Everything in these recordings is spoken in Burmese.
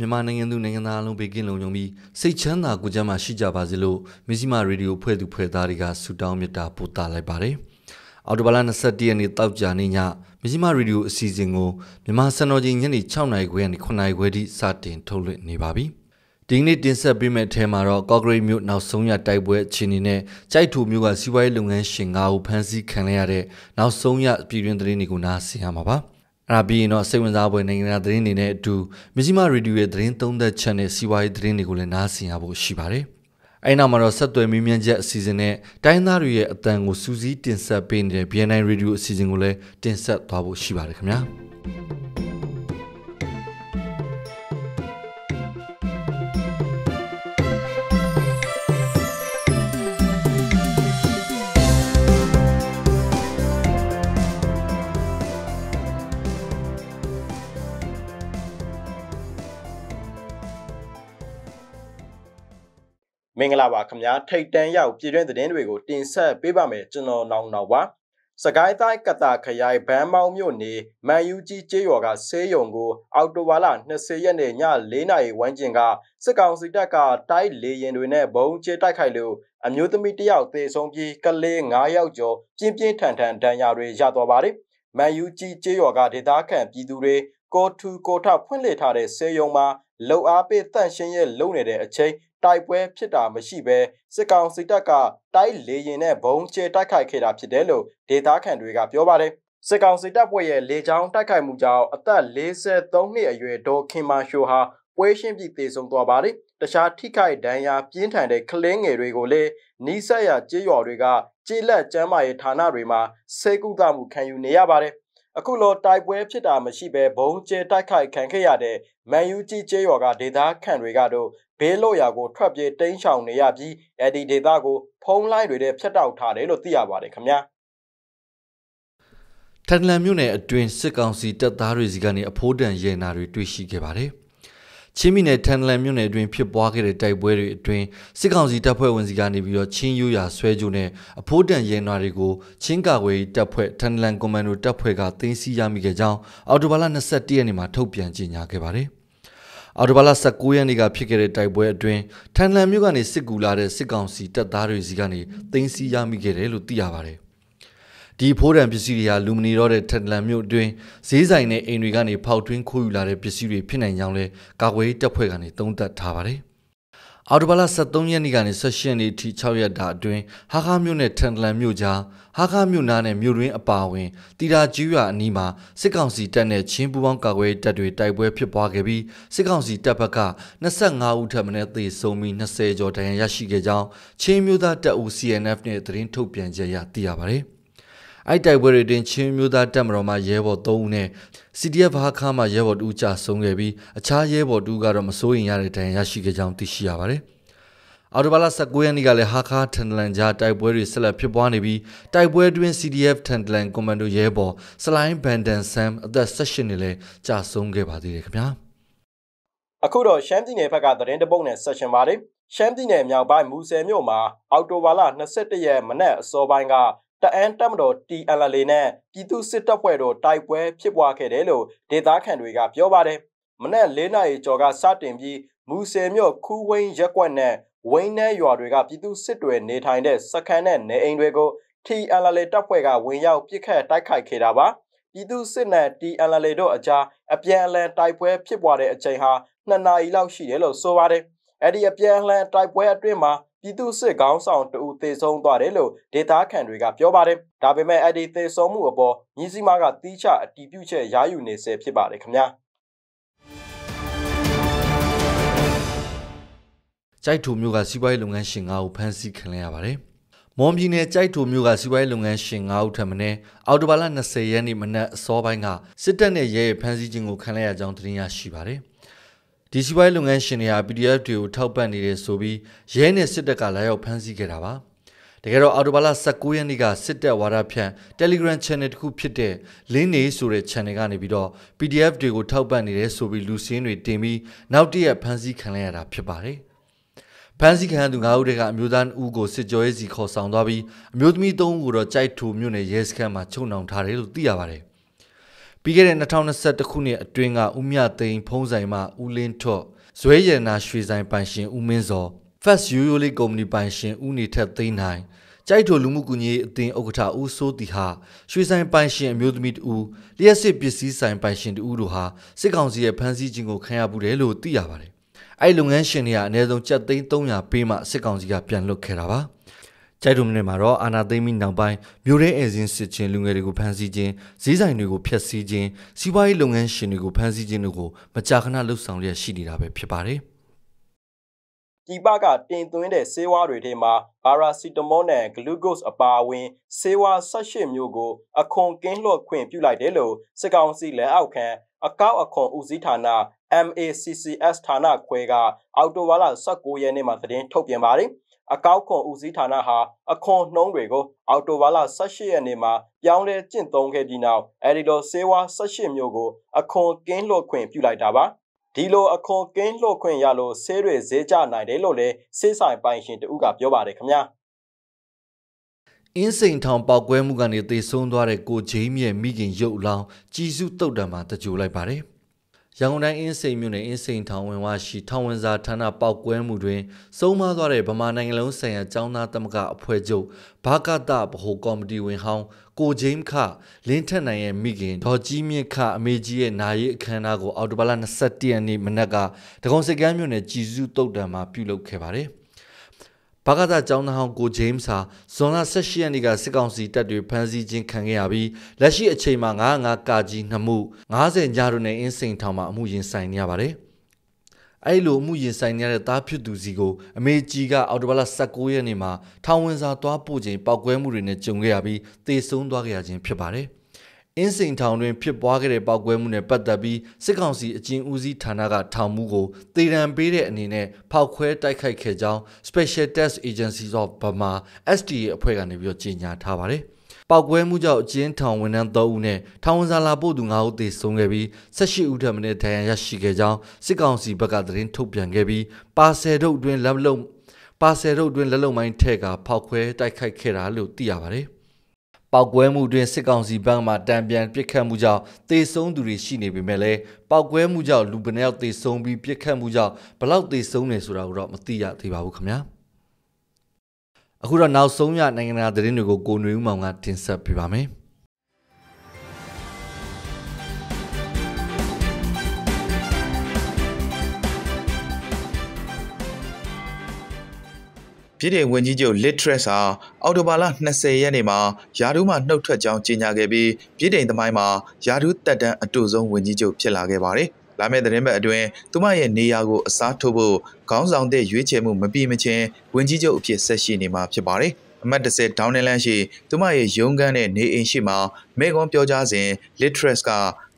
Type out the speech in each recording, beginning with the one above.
မင်္ဂလာပါခင်ဗျာမြန်မာနိုင်ငံသူနိုင်ငံသားအလုံးဘေးကင်းလုံခြုံပြီးစိတ်ချမ်းသာကိုယ်ကျန်းမာရှိကြပါစေလို့မစ္စည်းမရေဒီယိုဖွဲ့သူဖွဲ့သားတွေကဆုတောင်းမေတ္တာပို့သလိုက်ပါတယ်အော်တိုဘလာ21ရက်နေ့တောက်ကြနေ့ညမစ္စည်းမရေဒီယိုအစီအစဉ်ကိုမြန်မာစံတော်ချိန်ညနေ6နာရီခွဲကနေ9နာရီခွဲထိစတင်ထုတ်လွှင့်နေပါပြီဒီနေ့တင်ဆက်ပေးမယ့်အထဲမှာတော့ကော့ဂရိတ်မြို့နောက်ဆုံးရတိုက်ပွဲအခြေအနေနဲ့ကြိုက်ထူမြို့ကစီးပွားရေးလုပ်ငန်းရှင်9ဦးဖမ်းဆီးခံရတဲ့နောက်ဆုံးရပြည်တွင်းသတင်းတွေကိုနားဆင်ရမှာပါ။ အဲ့ဒါပြီးရင်တော့စိတ်ဝင်စားဖွယ်နိုင်ငံသားသတင်းတွေနဲ့အတူမဇ္ဈိမရေဒီယိုရဲ့သတင်းသုံးသက်ချက်နဲ့စီးပွားရေးသတင်းတွေကိုလည်းနားဆင်ရဖို့ရှိပါတယ်။အဲ့နောက်မှာတော့ဆက်သွယ်မီးမြန်းချက်အစီအစဉ်နဲ့တိုင်းသားတွေရဲ့အတန်ကိုစူးစီးတင်ဆက်ပေးနေတဲ့ BNN Radio အစီအစဉ်ကိုလည်းတင်ဆက်သွားဖို့ရှိပါတယ်ခင်ဗျာ။ မင်္ဂလာပါခင်ဗျာထိတ်တန်းရောက်ပြည်တွင်းသတင်းတွေကိုတင်ဆက်ပေးပါမယ်ကျွန်တော်နောင်နောင်ပါစကိုင်းတိုင်းကတာခရိုင်ဘန်းမောင်းမြို့နေမန်ယူကြီးကျေးရွာကဆေးရုံကိုအောက်တိုဘာလ20ရက်နေ့ည4နာရီဝန်းကျင်ကစစ်ကောင်စီတပ်ကတိုက်လေရင်တွေနဲ့ဘုံကျဲတိုက်ခိုက်လို့အမျိုးသမီးတယောက်သေဆုံးပြီးကလေး9ယောက်ကျော်ပြင်းပြင်းထန်ထန်ဒဏ်ရာတွေရသွားပါတယ်မန်ယူကြီးကျေးရွာကဒေသခံပြည်သူတွေကိုထူကိုထဖွင့်လှစ်ထားတဲ့ဆေးရုံမှာလှုပ်အားပေးတန့်ရှင်းရဲ့လုံနေတဲ့အချိန် တိုက်ပွဲဖြစ်တာမရှိဘဲစစ်ကောင်စီတပ်ကတိုက်လေရင်နဲ့ဘုံကျဲတိုက်ခိုက်ခဲ့တာဖြစ်တယ်လို့ဒေသခံတွေကပြောပါတယ်စစ်ကောင်စီတပ်ဖွဲ့ရဲ့လေကြောင်းတိုက်ခိုက်မှုကြောင့်အသက်53နှစ်အရွယ်ဒေါ်ခင်မာရှိုဟာပွဲရှင်းပြီးသေဆုံးသွားပါတယ်။တခြားထိခိုက်ဒဏ်ရာပြင်းထန်တဲ့ကလင်းငယ်တွေကိုလည်းနီးစပ်ရာကျေးရွာတွေကကျေးလက်ကျမ်းမာရေးဌာနတွေမှာဆေးကုသမှုခံယူနေရပါတယ်။အခုလိုတိုက်ပွဲဖြစ်တာမရှိဘဲဘုံကျဲတိုက်ခိုက်ခံခဲ့ရတဲ့မန်ယူကြီးကျေးရွာကဒေသခံတွေကတော့ ဘေးလွတ်ရာကိုထွက်ပြေးတိမ်းရှောင်နေရပြီးအဲဒီဒေသကိုဖုံးလိုက်တွေနဲ့ဖျက်တောက်ထားတယ်လို့သိရပါတယ်ခင်ဗျာထန်လန်မြို့နယ်အတွင်းစစ်ကောင်စီတပ်သားတွေစီကနေအဖိုးတန်ရဲနာတွေတွေ့ရှိခဲ့ပါတယ်ချင်းပြည်နယ်ထန်လန်မြို့နယ်အတွင်းဖြစ်ပွားခဲ့တဲ့တိုက်ပွဲတွေအတွင်းစစ်ကောင်စီတပ်ဖွဲ့ဝင်စီကနေပြီးတော့ချင်းရိုးရာဆွဲကြိုးနဲ့အဖိုးတန်ရဲနာတွေကိုချင်းကာကွယ်တပ်ဖွဲ့ထန်လန်ကွန်မန်ဒိုတပ်ဖွဲ့ကသိမ်းဆည်းရမိခဲ့ကြောင်းအော်တိုဘာလ21ရက်နေ့မှာထုတ်ပြန်ကြေညာခဲ့ပါတယ် အော်တိုဘာလ19ရက်နေ့ကဖြစ်ခဲ့တဲ့တိုက်ပွဲအတွင်းထန်လန်မြို့ကနေစစ်ကူလာတဲ့စစ်ကောင်စီတပ်သားတွေစီကနေသိမ်းဆည်းရမိခဲ့တယ်လို့သိရပါတယ်။ဒီဖိုးတံပစ္စည်းတွေဟာလူမနေတော့တဲ့ထန်လန်မြို့အတွင်းဈေးဆိုင်နဲ့အိမ်တွေကနေဖောက်ထွင်းခိုးယူလာတဲ့ပစ္စည်းတွေဖြစ်နိုင်ကြောင်းလဲကာကွယ်ရေးတပ်ဖွဲ့ကနေသုံးသပ်ထားပါတယ်။ အော်တိုဘာလ23ရက်နေ့ကနေ18ရက်နေ့ထိ6ရက်တာအတွင်းဟာခါမြို့နယ်ထန်တလန်မြို့ကြားဟာခါမြို့နားနဲ့မြို့ရင်းအပါအဝင်တီတာကျူးရွာအနီးမှာစစ်ကောင်စီတပ်နဲ့ချင်းပူပေါင်းကာကွယ်တပ်တွေတိုက်ပွဲဖြစ်ပွားခဲ့ပြီးစစ်ကောင်စီတပ်ဘက်က25ဦးထပ်မံသေဆုံးပြီး20ကျော်ဒဏ်ရာရရှိခဲ့ကြောင်းချင်းမျိုးသားတပ်ဦး CNF နဲ့သတင်းထုတ်ပြန်ချက်ရသိရပါတယ်။ အဲ့တိုက်ပွဲတွေတွင်ချင်းမျိုးသားတပ်မတော်မှရဲဘော်3ဦးနဲ့ CDF ဟာခါမှရဲဘော်2ဦးကြာဆုံးခဲ့ပြီးအခြားရဲဘော်2ဦးကတော့မစိုးရင်ရတဲ့ဒဏ်ရာရရှိခဲ့ကြောင်းသိရှိရပါတယ်။အော်တိုဘာလ19ရက်နေ့ကလည်းဟာခါထန်တလန်ကြားတိုက်ပွဲတွေဆက်လက်ဖြစ်ပွားနေပြီးတိုက်ပွဲတွင် CDF ထန်တလန်ကွန်မန်ဒိုရဲဘော်စလိုင်းဘန်ဒန်ဆမ်အသက်16နှစ်လည်းကြာဆုံးခဲ့ပါသေးတယ်ခင်ဗျာ။အခုတော့ရှမ်းပြည်နယ်ဘက်ကသတင်းတပုတ်နဲ့ဆက်ရှင်ပါတယ်။ရှမ်းပြည်နယ်မြောက်ပိုင်းမူဆယ်မြို့မှာအော်တိုဘာလ22ရက်မနက်အစောပိုင်းက တအန်းတပ်မတော် TNLA နဲ့ပြည်သူစစ်တပ်ဖွဲ့တို့တိုက်ပွဲဖြစ်ပွားခဲ့တယ်လို့ဒေသခံတွေကပြောပါတယ်။မနက်၄နာရီကျော်ကစတင်ပြီးမူဆယ်မြို့ခူးဝင်းရက်ကွက်နဲ့ဝင်းနှဲရွာတွေကပြည်သူစစ်တွေနေထိုင်တဲ့စခန်းနဲ့နေအိမ်တွေကို TNLA တပ်ဖွဲ့ကဝင်ရောက်ပစ်ခတ်တိုက်ခိုက်ခဲ့တာပါ။ပြည်သူစစ်နဲ့ TNLA တို့အကြားအပြန်အလှန်တိုက်ပွဲဖြစ်ပွားတဲ့အချိန်ဟာ2နာရီလောက်ရှိတယ်လို့ဆိုပါတယ်။အဲ့ဒီအပြန်အလှန်တိုက်ပွဲအတွင်းမှာ ပြည်သူစစ်ခေါင်းဆောင်တဦးသေဆုံးသွားတယ်လို့ဒေတာခန်တွေကပြောပါတယ်။ဒါပေမဲ့အဲ့ဒီသေဆုံးမှုအပေါ်မြင်းစီမားကတီးချအတီးပြုချက်ရယူနေဆဲဖြစ်ပါတယ်ခင်ဗျာ။ကြိုက်ထူမျိုးကစီးပွားရေးလုပ်ငန်းရှင်9ဦးဖမ်းဆီးခံရပါတယ်။မွန်ပြည်နယ်ကြိုက်ထူမျိုးကစီးပွားရေးလုပ်ငန်းရှင်9ဦးထပ်မံအော်တိုဘာလ20ရက်နေ့မနက်အစောပိုင်းကစစ်တပ်နဲ့ရဲရဲဖမ်းဆီးခြင်းကိုခံရကြောင်းသတင်းရရှိပါတယ်။ ဒီစီးပွားရေးလုပ်ငန်းရှင်တွေဟာ PDF တွေကိုထောက်ပံ့နေတယ်ဆိုပြီးရဲနဲ့စစ်တပ်ကလာရောက်ဖမ်းဆီးခဲ့တာပါတကယ်တော့အော်တိုဘာလ19ရက်နေ့ကစစ်တပ်ဝါဒဖြန့် Telegram Channel တစ်ခုဖြစ်တဲ့ Link နေဆိုတဲ့ channel ကနေပြီးတော့ PDF တွေကိုထောက်ပံ့နေတယ်ဆိုပြီးလူစင်းတွေတင်ပြီးနောက်တရက်ဖမ်းဆီးခံလိုက်ရတာဖြစ်ပါတယ်ဖမ်းဆီးခံသူ9ဦးတကအမျိုးသားဦးကိုစစ်ကြောရေးစီခေါ်ဆောင်သွားပြီးအမျိုးသမီး3ဦးကိုတော့ကြိုက်ထူမြို့နယ်ရဲစခန်းမှာချုပ်နှောင်ထားတယ်လို့သိရပါတယ် ပြီးခဲ့တဲ့2021ခုနှစ်အတွင်းကဦးမြသိန်းဖုံးဆိုင်မှဦးလင်းထွတ်ဇွဲရနာရွှေဆိုင်ပိုင်ရှင်ဦးမင်းစော Fast Yoyoli Company ပိုင်ရှင်ဦးနေထက်သိန်းနိုင်ကြိုက်ထိုလူမှုကူညီရေးအသင်းဥက္ကဋ္ဌဦးစိုးတီဟာရွှေဆိုင်ပိုင်ရှင်အမျိုးသမီးတူလျှက်စစ်ပစ္စည်းဆိုင်ပိုင်ရှင်တူတို့ဟာစစ်ကောင်စီရဲ့ဖမ်းဆီးခြင်းကိုခံရမှုတယ်လို့သိရပါတယ်။အဲ့လုပ်ငန်းရှင်တွေကအနည်းဆုံးကျပ်သိန်း300ပေးမှစစ်ကောင်စီကပြန်လွတ်ခဲ့တာပါ။ ကြိုက်ထုံမြို့နယ်မှာတော့အာနာသိမ့်ပြီးနောက်ပိုင်းမြို့ရဲအဲစင်းစစ်ချင်းလူငယ်တွေကိုဖမ်းဆီးခြင်းဈေးဆိုင်တွေကိုဖျက်ဆီးခြင်းစီးပွားရေးလုပ်ငန်းရှင်တွေကိုဖမ်းဆီးခြင်းတို့ကိုမကြာခဏလှုပ်ဆောင်လျက်ရှိနေတာပဲဖြစ်ပါတယ်။ဒီပကတင်သွင်းတဲ့ဆေးဝါးတွေထဲမှာပါရာစီတမောနဲ့ဂလူးကို့စ်အပါအဝင်ဆေးဝါး18မျိုးကိုအခွန်ကင်းလွှတ်ခွင့်ပြုလိုက်တယ်လို့စစ်ကောင်စီလက်အောက်ခံအကောက်အခွန်ဦးစီးဌာန MACCS ဌာနခွဲကအောက်တိုဘာလ19ရက်နေ့မှာသတင်းထုတ်ပြန်ပါတယ်။ အကောက်ခွန်ဦးစီးဌာနဟာအခွန်နှုံးတွေကိုအော်တိုဘာလ18ရက်နေ့မှာပြောင်းလဲကျင့်သုံးခဲ့ပြီးနောက်အဲဒီလိုစေဝါ18မျိုးကိုအခွန်ကင်းလွှတ်ခွင့်ပြုလိုက်တာပါဒီလိုအခွန်ကင်းလွှတ်ခွင့်ရလို့ဆေးတွေဈေးကျနိုင်တယ်လို့လည်းစေးဆိုင်ပိုင်ရှင်တဦးကပြောပါတယ်ခင်ဗျာအင်းစိန်ထောင်ပောက်ကွဲမှုကနေသေဆုံးသွားတဲ့ကိုဂျိမ်းမြရဲ့မိခင်ရုပ်လောင်းကြည်စုတုတ်တံမှာတကြိုလိုက်ပါတယ် ရန်ကုန်တိုင်းအင်းစိန်မြို့နယ်အင်းစိန်ထောင်ဝင်ဝရှိထောင်ဝင်စာဌာနပောက်ကွဲမှုတွင်စုံမသွားတဲ့ဗမာနိုင်ငံလုံးဆိုင်ရာចောင်းသားသမဂအဖွဲ့ချုပ်ဘာကတဗဟိုကော်မတီဝင်ဟောင်းကိုဂျိမ်းခလင်းထက်နိုင်ရဲ့မိခင်ဒေါ်ကြီးမြင့်ခအမေကြီးရဲ့နာရီအခမ်းအနားကိုအော်တိုဘာလ21ရက်နေ့မနက်ကဒဂုံစကမ်းမြို့နယ်ကြည်စုတုတ်တံမှာပြုလုပ်ခဲ့ပါတယ်။ ဘာကသာကျောင်းသားဟောင်းကိုဂျိမ်းစ်ဟာဇွန်လ18ရက်နေ့ကစစ်ကောင်စီတပ်တွေဖမ်းဆီးခြင်းခံခဲ့ရပြီးလက်ရှိအချိန်မှာ905ကာကြီး2မှု90ညတို့နဲ့အင်းစိန်ထောင်မှာအမှုရင်ဆိုင်နေရပါတယ်။အဲ့လိုအမှုရင်ဆိုင်နေရတဲ့သားဖြစ်သူစီကိုအမေကြီးကအော်တိုဘလ19ရက်နေ့မှာထောင်ဝင်စာသွားပို့ခြင်းပောက်ကွဲမှုတွေနဲ့ကြုံခဲ့ရပြီးတေဆုံးသွားခဲ့ရခြင်းဖြစ်ပါတယ်။ အင်းစိန်ထောင်တွင်ဖြစ်ပွားခဲ့တဲ့ပောက်ကွဲမှုနဲ့ပတ်သက်ပြီးစစ်ကောင်စီအကျဉ်းဦးစီးဌာနကထောင်မှုကိုတေရန်ပေးတဲ့အနေနဲ့ဖောက်ခွဲတိုက်ခိုက်ခဲ့ကြောင်း Special Test Agencies of Burma STA အဖွဲ့ကနေပြီးတော့ကြေညာထားပါတယ်။ပောက်ကွဲမှုကြောင့်အကျဉ်းထောင်ဝန်ထမ်း3ဦးနဲ့ထောင်ဝန်စာလာပို့သူ9ဦးသေဆုံးခဲ့ပြီး18ဦးထပ်မံဒဏ်ရာရရှိခဲ့ကြောင်းစစ်ကောင်စီဘက်ကသတင်းထုတ်ပြန်ခဲ့ပြီးပါဆယ်တို့အတွင်းလက်လုံပါဆယ်တို့အတွင်းလက်လုံမိုင်းထက်ကဖောက်ခွဲတိုက်ခိုက်ခဲ့တာလို့သိရပါတယ်။ ပောက်ကွဲမှုတွင်စစ်ကောင်စီဘက်မှတံပြန်ပစ်ခတ်မှုကြောင့်တေဆုံးသူတွေရှိနေပေမဲ့လည်းပောက်ကွဲမှုကြောင့်လူပနေယောက်တေဆုံးပြီးပစ်ခတ်မှုကြောင့်ဘလောက်တေဆုံးနေဆိုတာကိုတော့မသိရသေးပါဘူးခင်ဗျာအခုတော့နောက်ဆုံးရနိုင်ငံတကာသတင်းတွေကိုကိုຫນွေဦးမောင်ကတင်ဆက်ပေးပါမယ် ပြည်ထောင်ဝင်ကြီးချုပ် Litres ဟာအော်တိုဘာလ20ရက်နေ့မှာယာဒူးမှနှုတ်ထွက်ကြောင်းကြေညာခဲ့ပြီးပြည်ထောင်သမိုင်းမှာယာဒူးတက်တန်းအတူဆုံးဝင်ကြီးချုပ်ဖြစ်လာခဲ့ပါတယ်။လာမယ့်သတင်းပတ်အတွင်းသူမရဲ့နေရာကိုအစားထိုးဖို့ခေါင်းဆောင်တဲ့ရွေးချယ်မှုမပြီးမချင်းဝင်ကြီးချုပ်အဖြစ်ဆက်ရှိနေမှာဖြစ်ပါတယ်။အမတ်30ဒေါင်းနလန်ရှိသူမရဲ့ရုံးခန်းနဲ့နေအိမ်ရှိမှာမေကွန်ပြောကြားစဉ် Litres က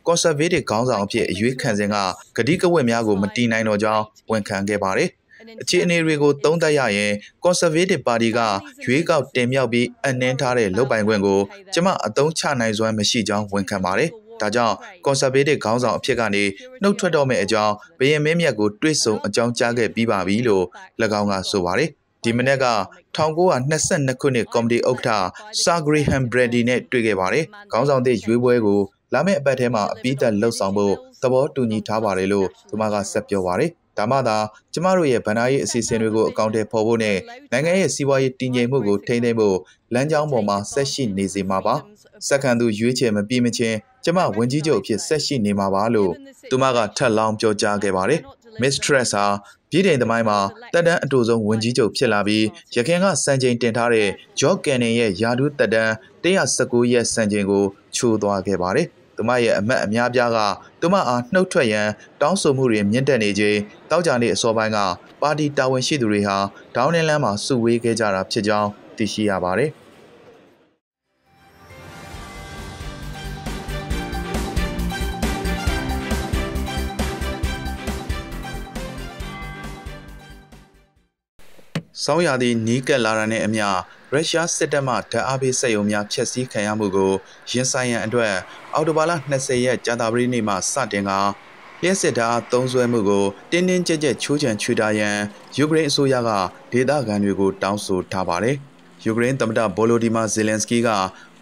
conservative ခေါင်းဆောင်အဖြစ်အရွေးခံစဉ်ကဂတိကဝတ်များကိုမတီးနိုင်တော့ကြောင်းဝန်ခံခဲ့ပါတယ်။ အခြေအနေတွေကိုသုံးသပ်ရရင် Conservative Party ကရွေးကောက်တင်မြှောက်ပြီးအနှင်းထားတဲ့လုပ်ပိုင်ခွင့်ကိုကျမအသုံးချနိုင်စွမ်းမရှိကြောင်းဝန်ခံပါတယ်။ဒါကြောင့် Conservative ခေါင်းဆောင်အဖြစ်ကနေနှုတ်ထွက်တော့မယ့်အကြောင်းဘရင်မင်းမြတ်ကိုတွေ့ဆုံအကြောင်းကြားခဲ့ပြီးပါပြီလို့၎င်းကဆိုပါတယ်။ဒီမနေ့က1922ခုနှစ်ကော်မတီဥက္ကဋ္ဌဆာဂရီဟမ်ဘရဒီနဲ့တွေ့ခဲ့ပါတယ်။ခေါင်းဆောင်တဲ့ရွေးပွဲကိုလာမယ့်အပတ်ထဲမှာအပိသက်လှုပ်ဆောင်ဖို့သဘောတူညီထားပါတယ်လို့သူမကဆက်ပြောပါတယ် ဒါမှသာကျမတို့ရဲ့ဗဏ္ဍာရေးအစီအစဉ်တွေကိုအကောင့်ထဲပေါ်ဖို့နဲ့နိုင်ငံရဲ့စီးပွားရေးတည်ငြိမ်မှုကိုထိန်းသိမ်းဖို့လမ်းကြောင်းပေါ်မှာဆက်ရှိနေစေမှာပါစက္ကန့်သူရွေးချယ်မပြီးမချင်းကျမဝင်ကြီးချုပ်အဖြစ်ဆက်ရှိနေမှာပါလို့သူမကထပ်လောင်းပြောကြားခဲ့ပါတယ် Mistress ဟာပြည်ထိုင်သမိုင်းမှာတက်တန်းအတူဆုံးဝင်ကြီးချုပ်ဖြစ်လာပြီးရခင်ကစံချိန်တင်ထားတဲ့ Jock Cannon ရဲ့ယာဒူးတက်တန်း119ရက်စံချိန်ကိုချိုးသွားခဲ့ပါတယ်။ သူမရဲ့အမတ်အများပြားကသူမအားနှုတ်ထွက်ရန်တောင်းဆိုမှုတွေမြင့်တက်နေချိန်တောက်ကြနေ့အစောပိုင်းကပါတီတာဝန်ရှိသူတွေဟာဒေါင်းနင်းလန်းမှာစုဝေးခဲ့ကြတာဖြစ်ကြောင်းသိရှိရပါတယ်။ဆောင်းရာသီနီးကပ်လာတာနဲ့အမျှ ရုရှားစစ်တပ်မှဓာတ်အားပေးစက်ရုံများဖျက်ဆီးခံရမှုကိုရင်ဆိုင်ရန်အတွက်အော်တိုဘာလ20ရက်ကြာသပတေးနေ့မှစတင်ကလျှက်စစ်ဓာတ်အားသုံးစွဲမှုကိုတင်းတင်းကြပ်ကြပ်ချိုးချံချွေတာရန်ယူကရိန်းအစိုးရကဒေသခံတွေကိုတောင်းဆိုထားပါတယ်။ ယူကရိန်းသမ္မတဗိုလိုဒီမာဇီလန်စကီက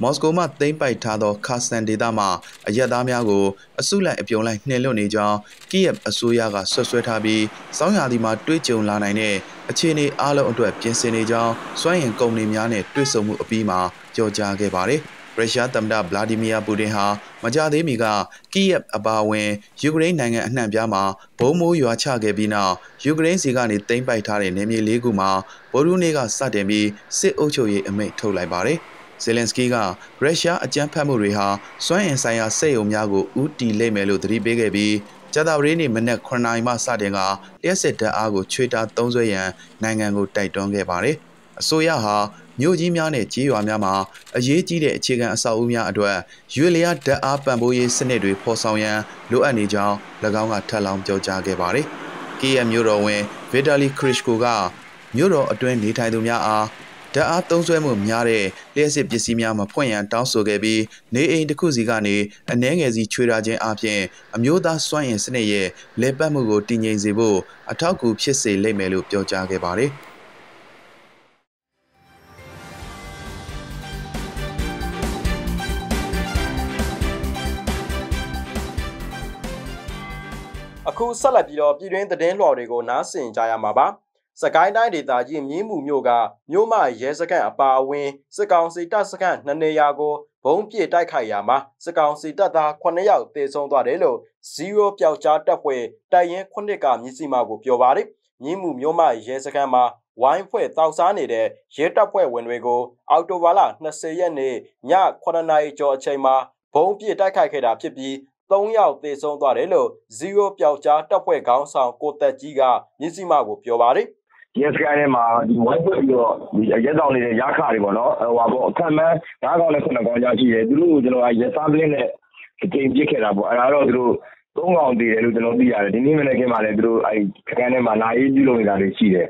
မော်စကိုမှသိမ်းပိုက်ထားသောခါစတန်ဒေသမှာအရက်သားများကိုအစုလိုက်အပြုံလိုက်နှင်လွတ်နေကြောင်းကီယက်အစိုးရကဆွဆွဲထားပြီးစောင်းရာသီမှာတွေးကြုံလာနိုင်တဲ့အခြေအနေအလုံးအတွက်ပြင်ဆင်နေကြောင်းစွမ်းရင်ကုမ္ပဏီများနဲ့တွေ့ဆုံမှုအပြီးမှာကြော်ကြားခဲ့ပါတယ်။ ရုရှားသမ္မတဗလာဒီမီယာပူတင်ဟာမကြသေးမီကကီယက်အပါအဝင်ယူကရိန်းနိုင်ငံအနှံ့ပြားမှာဘုံမိုးရွာချခဲ့ပြီးနောက်ယူကရိန်းစီကနေတိမ့်ပိုက်ထားတဲ့နေမြေလေးခုမှာဗိုလ်ရူးနေကစတင်ပြီးစစ်အုပ်ချုပ်ရေးအမိန့်ထုတ်လိုက်ပါတယ်ဇယ်လန်စကီကရုရှားအကြမ်းဖက်မှုတွေဟာစွမ်းအင်ဆိုင်ရာစက်ရုံများကိုဥတီလိမ့်မယ်လို့သတိပေးခဲ့ပြီးဂျာတာဝရီနေ့မနက်9နာရီမှစတင်ကလျှက်စစ်တပ်အားကိုချွေတာသုံးစွဲရန်နိုင်ငံကိုတိုက်တွန်းခဲ့ပါတယ်။အစိုးရဟာ မြို့ကြီးများနဲ့ကြေးရွာများမှာအရေးကြီးတဲ့အခြေခံအဆောက်အဦများအတွက်ရွေလျားဓာတ်အားပံ့ပိုးရေးစနစ်တွေဖော်ဆောင်ရန်လိုအပ်နေကြောင်း၎င်းကထပ်လောင်းပြောကြားခဲ့ပါတယ်။ KM မြို့တော်ဝင်ဗီတာလီခရစ်ကိုကမြို့တော်အတွင်းနေထိုင်သူများအားဓာတ်အားသုံးစွဲမှုများတဲ့လျှက်စစ်ပစ္စည်းများမဖွင့်ရန်တောင်းဆိုခဲ့ပြီးနေအိမ်တစ်ခုစီကနေအနှဲငယ်စီချွေတာခြင်းအပြင်အမျိုးသားစွမ်းအင်စနစ်ရဲ့လေပတ်မှုကိုတည်ငြိမ်စေဖို့အထောက်အကူဖြစ်စေလိမ့်မယ်လို့ပြောကြားခဲ့ပါတယ်။ အခုဆက်လက်ပြီးတော့ပြည်တွင်းသတင်းလှော်တွေကိုနားဆင်ကြရမှာပါစကိုင်းတိုင်းဒေသကြီးမြင်းမှုမြို့ကမြို့မရဲစခန့်အပါအဝင်စစ်ကောင်စီတပ်စခန့်နှစ်နေရာကိုဘုံပြစ်တိုက်ခိုက်ရာမှာစစ်ကောင်စီတပ်သား9ယောက်သေဆုံးသွားတယ်လို့0ပျောက်ကြားတပ်ဖွဲ့တိုင်ရင်9ကမြစီမာကိုပြောပါတယ်မြင်းမှုမြို့မရဲစခန်းမှာဝိုင်းဖွဲ့တောက်စားနေတဲ့ရဲတပ်ဖွဲ့ဝင်တွေကိုအော်တိုဘာလ20ရက်နေ့ည9နာရီကျော်အချိန်မှာဘုံပြစ်တိုက်ခိုက်ခဲ့တာဖြစ်ပြီး 3ယောက်သေဆုံးသွားတယ်လို့0ပျောက်ကြားတပ်ဖွဲ့ခေါင်းဆောင်ကိုသက်ကြီးကမြစ်စီမကိုပြောပါတယ်ရဲစခန်းထဲမှာဒီဝိုင်းပွက်ပြီးတော့ဒီရက်တောင်နေတဲ့ရခါတွေပေါ့နော်ဟိုပါပေါ့အခက်မှန်း၅កောင်နဲ့9កောင်ကြာရှိတယ်သူတို့ကိုကျွန်တော်ကရက်စားပလင်းနဲ့အချိန်ပြစ်ခဲ့တာပေါ့အဲ့ဒါတော့သူတို့သုံးកောင်တည်တယ်လို့ကျွန်တော်သိရတယ်ဒီနေ့မနေ့ကမှလည်းသူတို့အဲ့ခန်းထဲမှာနာရေးပြုလုပ်နေတာတွေရှိတယ်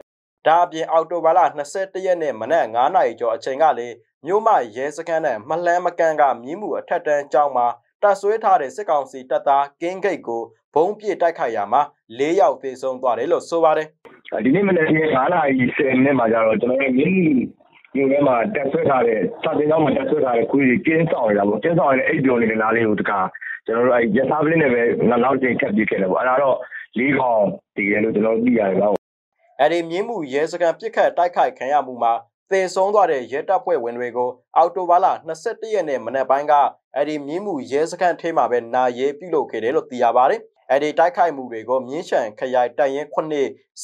ဒါအပြင်အောက်တိုဘာလ22ရက်နေ့မနက်9နာရီကျော်အချိန်ကလေမြို့မရဲစခန်းနဲ့မလှမ်းမကန်းကမြင်းမှုအထက်တန်းကျောင်းမှာ တပ်ဆွဲထားတဲ့စစ်ကောင်စီတပ်သားကင်းဂိတ်ကိုဘုံပြစ်တိုက်ခိုက်ရာမှာ၄ယောက်သေဆုံးသွားတယ်လို့ဆိုပါတယ်။ဒီနေ့မနေ့က9နာရီ10မိနစ်မှာကျတော့ကျွန်တော်တို့မြင်းဒီထဲမှာတက်ဆွဲထားတဲ့စာတင်ကျောင်းမှာတက်ဆွဲထားတဲ့ခွေးကြီးကင်းဆောင်ရတာပေါ့ကင်းဆောင်ရတဲ့အိတ်ပြုံနေတဲ့လားလေးကိုတခါကျွန်တော်တို့အဲရထားပလင်းနဲ့ပဲနောက်ချိန်ထပ်ပြီးခဲ့တယ်ပေါ့အဲ့ဒါတော့လေးကောင်တည်တယ်လို့ကျွန်တော်သိရတယ်ကွာအဲ့ဒီမြင်းမှုရဲစခန်းပြစ်ခတ်တိုက်ခိုက်ခံရမှုမှာ သေဆုံးသွားတဲ့ရဲတပ်ဖွဲ့ဝင်တွေကိုအောက်တိုဘာလ22ရက်နေ့မနက်ပိုင်းကအဲ့ဒီမြင်းမှုရဲစခန်းထဲမှာပဲနာရေးပြုလုပ်ခဲ့တယ်လို့သိရပါတယ်။အဲ့ဒီတိုက်ခိုက်မှုတွေကိုမြင်းချံခရိုင်တိုင်ရင်9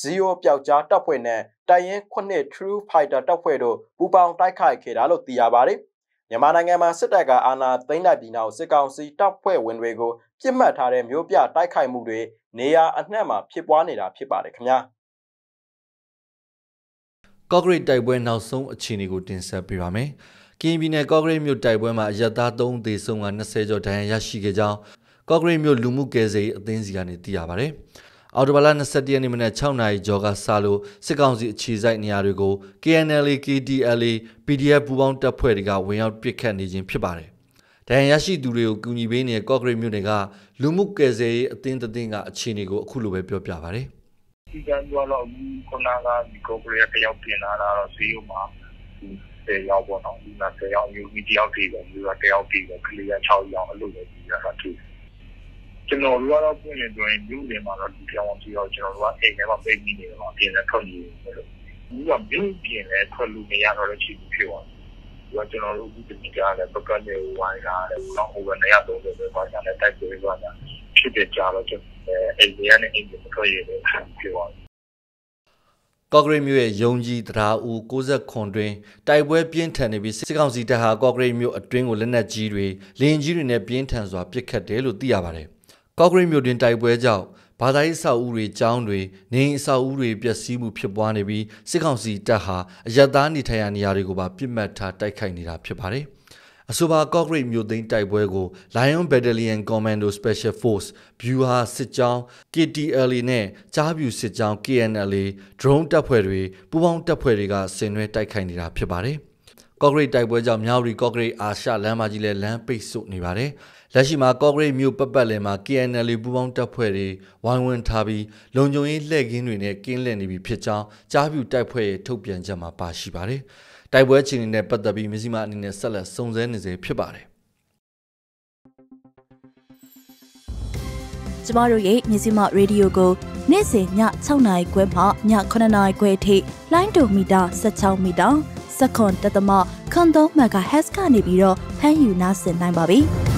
0ပျောက်ကြားတပ်ဖွဲ့နဲ့တိုင်ရင်9 True Fighter တပ်ဖွဲ့တို့ပူးပေါင်းတိုက်ခိုက်ခဲ့တာလို့သိရပါတယ်။မြန်မာနိုင်ငံမှာစစ်တပ်ကအာဏာသိမ်းလိုက်ပြီးနောက်စစ်ကောင်စီတပ်ဖွဲ့ဝင်တွေကိုပြစ်မှတ်ထားတဲ့မျိုးပြတိုက်ခိုက်မှုတွေနေရာအနှံ့မှာဖြစ်ပွားနေတာဖြစ်ပါတယ်ခင်ဗျာ။ ကော့ဂရိတ်တိုက်ပွဲနောက်ဆုံးအခြေအနေကိုတင်ဆက်ပေးပါမယ်။ကရင်ပြည်နယ်ကော့ဂရိတ်မြို့တိုက်ပွဲမှာအရသား3သေဆုံးက20ကျော်ဒဏ်ရာရရှိခဲ့ကြောင်းကော့ဂရိတ်မြို့လူမှုကယ်ဆယ်ရေးအသင်းစီကနေသိရပါဗျ။အော်တိုဘာလ21ရက်နေ့မနက်6နာရီကျော်ကစလို့စစ်ကောင်စီအခြေစိုက်နေရာတွေကို KNL KDLA PDF ပူးပေါင်းတပ်ဖွဲ့တွေကဝင်ရောက်ပစ်ခတ်နေခြင်းဖြစ်ပါတယ်။ဒဏ်ရာရရှိသူတွေကိုကူညီပေးနေတဲ့ကော့ဂရိတ်မြို့နယ်ကလူမှုကယ်ဆယ်ရေးအသင်းတသင်းကအခြေအနေကိုအခုလိုပဲပြောပြပါဗျ။ စီကံသွားတော့အခုခုနကဒီကိုကလေးတယောက်ပြင်လာတာတော့ဈေးဥမှာ10ရောက်ပေါ့နော်ဒီမှာ10ရောက်ယူပြီးတယောက်တည်တယ်ယူတာတယောက်တည်တယ်ကလေးက6ရောက်အဲ့လိုပဲပြီးတာတူကျွန်တော်တို့ကတော့ပြင်နေတွင်မြို့နယ်မှာတော့ဒီပြောင်းအောင်ပြီးတော့ကျွန်တော်တို့ကအိမ်ထဲမှာပိတ်ပြီးနေတယ်မှာပြင်လည်းထွက်နေတယ်လို့ဒီကမြို့ပြင်လည်းထွက်လို့မရတော့တဲ့ချိန်ဖြစ်သွားတယ်ဒီကကျွန်တော်တို့ဒီတကြားလည်းပကတ်နေဝိုင်းလာတယ်တော့ဟိုကနေရတော့တယ်ဘာသာနဲ့တိုက်ပွဲသွားတာ ဖြစ်တဲ့ကြားတော့ကျွန်တော်အိမ်ထဲကနေအိမ်ကိုထွက်ရတယ်ပြောသွားတယ်ကော့ဂရိတ်မြို့ရဲ့ယုံကြည်တရားဦး69တွင်တိုက်ပွဲပြင်းထန်နေပြီးစစ်ကောင်စီတပ်ဟာကော့ဂရိတ်မြို့အတွင်းကိုလက်နက်ကြီးတွေလင်းကြီးတွေနဲ့ပြင်းထန်စွာပစ်ခတ်တယ်လို့သိရပါတယ်။ကော့ဂရိတ်မြို့တွင်တိုက်ပွဲကြောင့်ဘာသာရေးအဆောက်အဦတွေကျောင်းတွေနေအိမ်အဆောက်အဦတွေပျက်စီးမှုဖြစ်ပွားနေပြီးစစ်ကောင်စီတပ်ဟာအယက်သားနေထိုင်ရာနေရာတွေကိုပါပြစ်မှတ်ထားတိုက်ခိုက်နေတာဖြစ်ပါတယ်။ အဆိုပါကော့ဂရိတ်မြို့သိမ်းတိုက်ပွဲကို Lion Battalion Commando Special Force ဗျူဟာစစ်ကြောင်း KTLA နဲ့ကြားပြူစစ်ကြောင်း KNLA drone တပ်ဖွဲ့တွေပူးပေါင်းတပ်ဖွဲ့တွေကဆင်နွှဲတိုက်ခိုက်နေတာဖြစ်ပါတယ်။ကော့ဂရိတ်တိုက်ပွဲကြောင့်မြောက်ရီကော့ဂရိတ်အာရှလမ်းမကြီးလည်းလမ်းပိတ်ဆို့နေပါတယ်။လက်ရှိမှာကော့ဂရိတ်မြို့ပတ်ပတ်လည်မှာ KNL ပူးပေါင်းတပ်ဖွဲ့တွေဝိုင်းဝန်းထားပြီးလုံခြုံရေးလှည့်ကင်းတွေနဲ့ကင်းလှည့်နေပြီဖြစ်ကြောင်းကြားပြူတိုက်ဖွဲ့ရဲ့ထုတ်ပြန်ချက်မှာပါရှိပါတယ်။ တိုက်ပွဲအခြေအနေနဲ့ပတ်သက်ပြီးမြစီမအနေနဲ့ဆက်လက်စုံစမ်းနေစေဖြစ်ပါတယ်ကျမတို့ရဲ့မြစီမရေဒီယိုကိုနေ့စဉ်ည6နာရီခွဲမှည9နာရီခွဲအထိလိုင်းဒိုမီတာ16မီတာစက္ကွန်တသမခွန်3 MHz ကနေပြီးတော့ဖမ်းယူနားဆင်နိုင်ပါပြီ။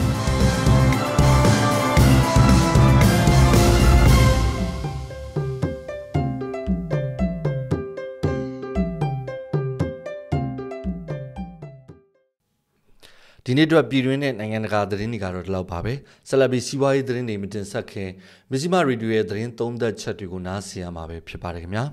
ဒီနေ့အတွက်ပြည်တွင်းနဲ့နိုင်ငံတကာသတင်းတွေကတော့ဒီလောက်ပါပဲဆက်လက်ပြီးစီးပွားရေးသတင်းတွေမတင်ဆက်ခင်မဇ္ဈိမရေဒီယိုရဲ့သတင်းသုံးသက်ချက်တွေကိုနားဆင်ရမှာပဲဖြစ်ပါတယ်ခင်ဗျာ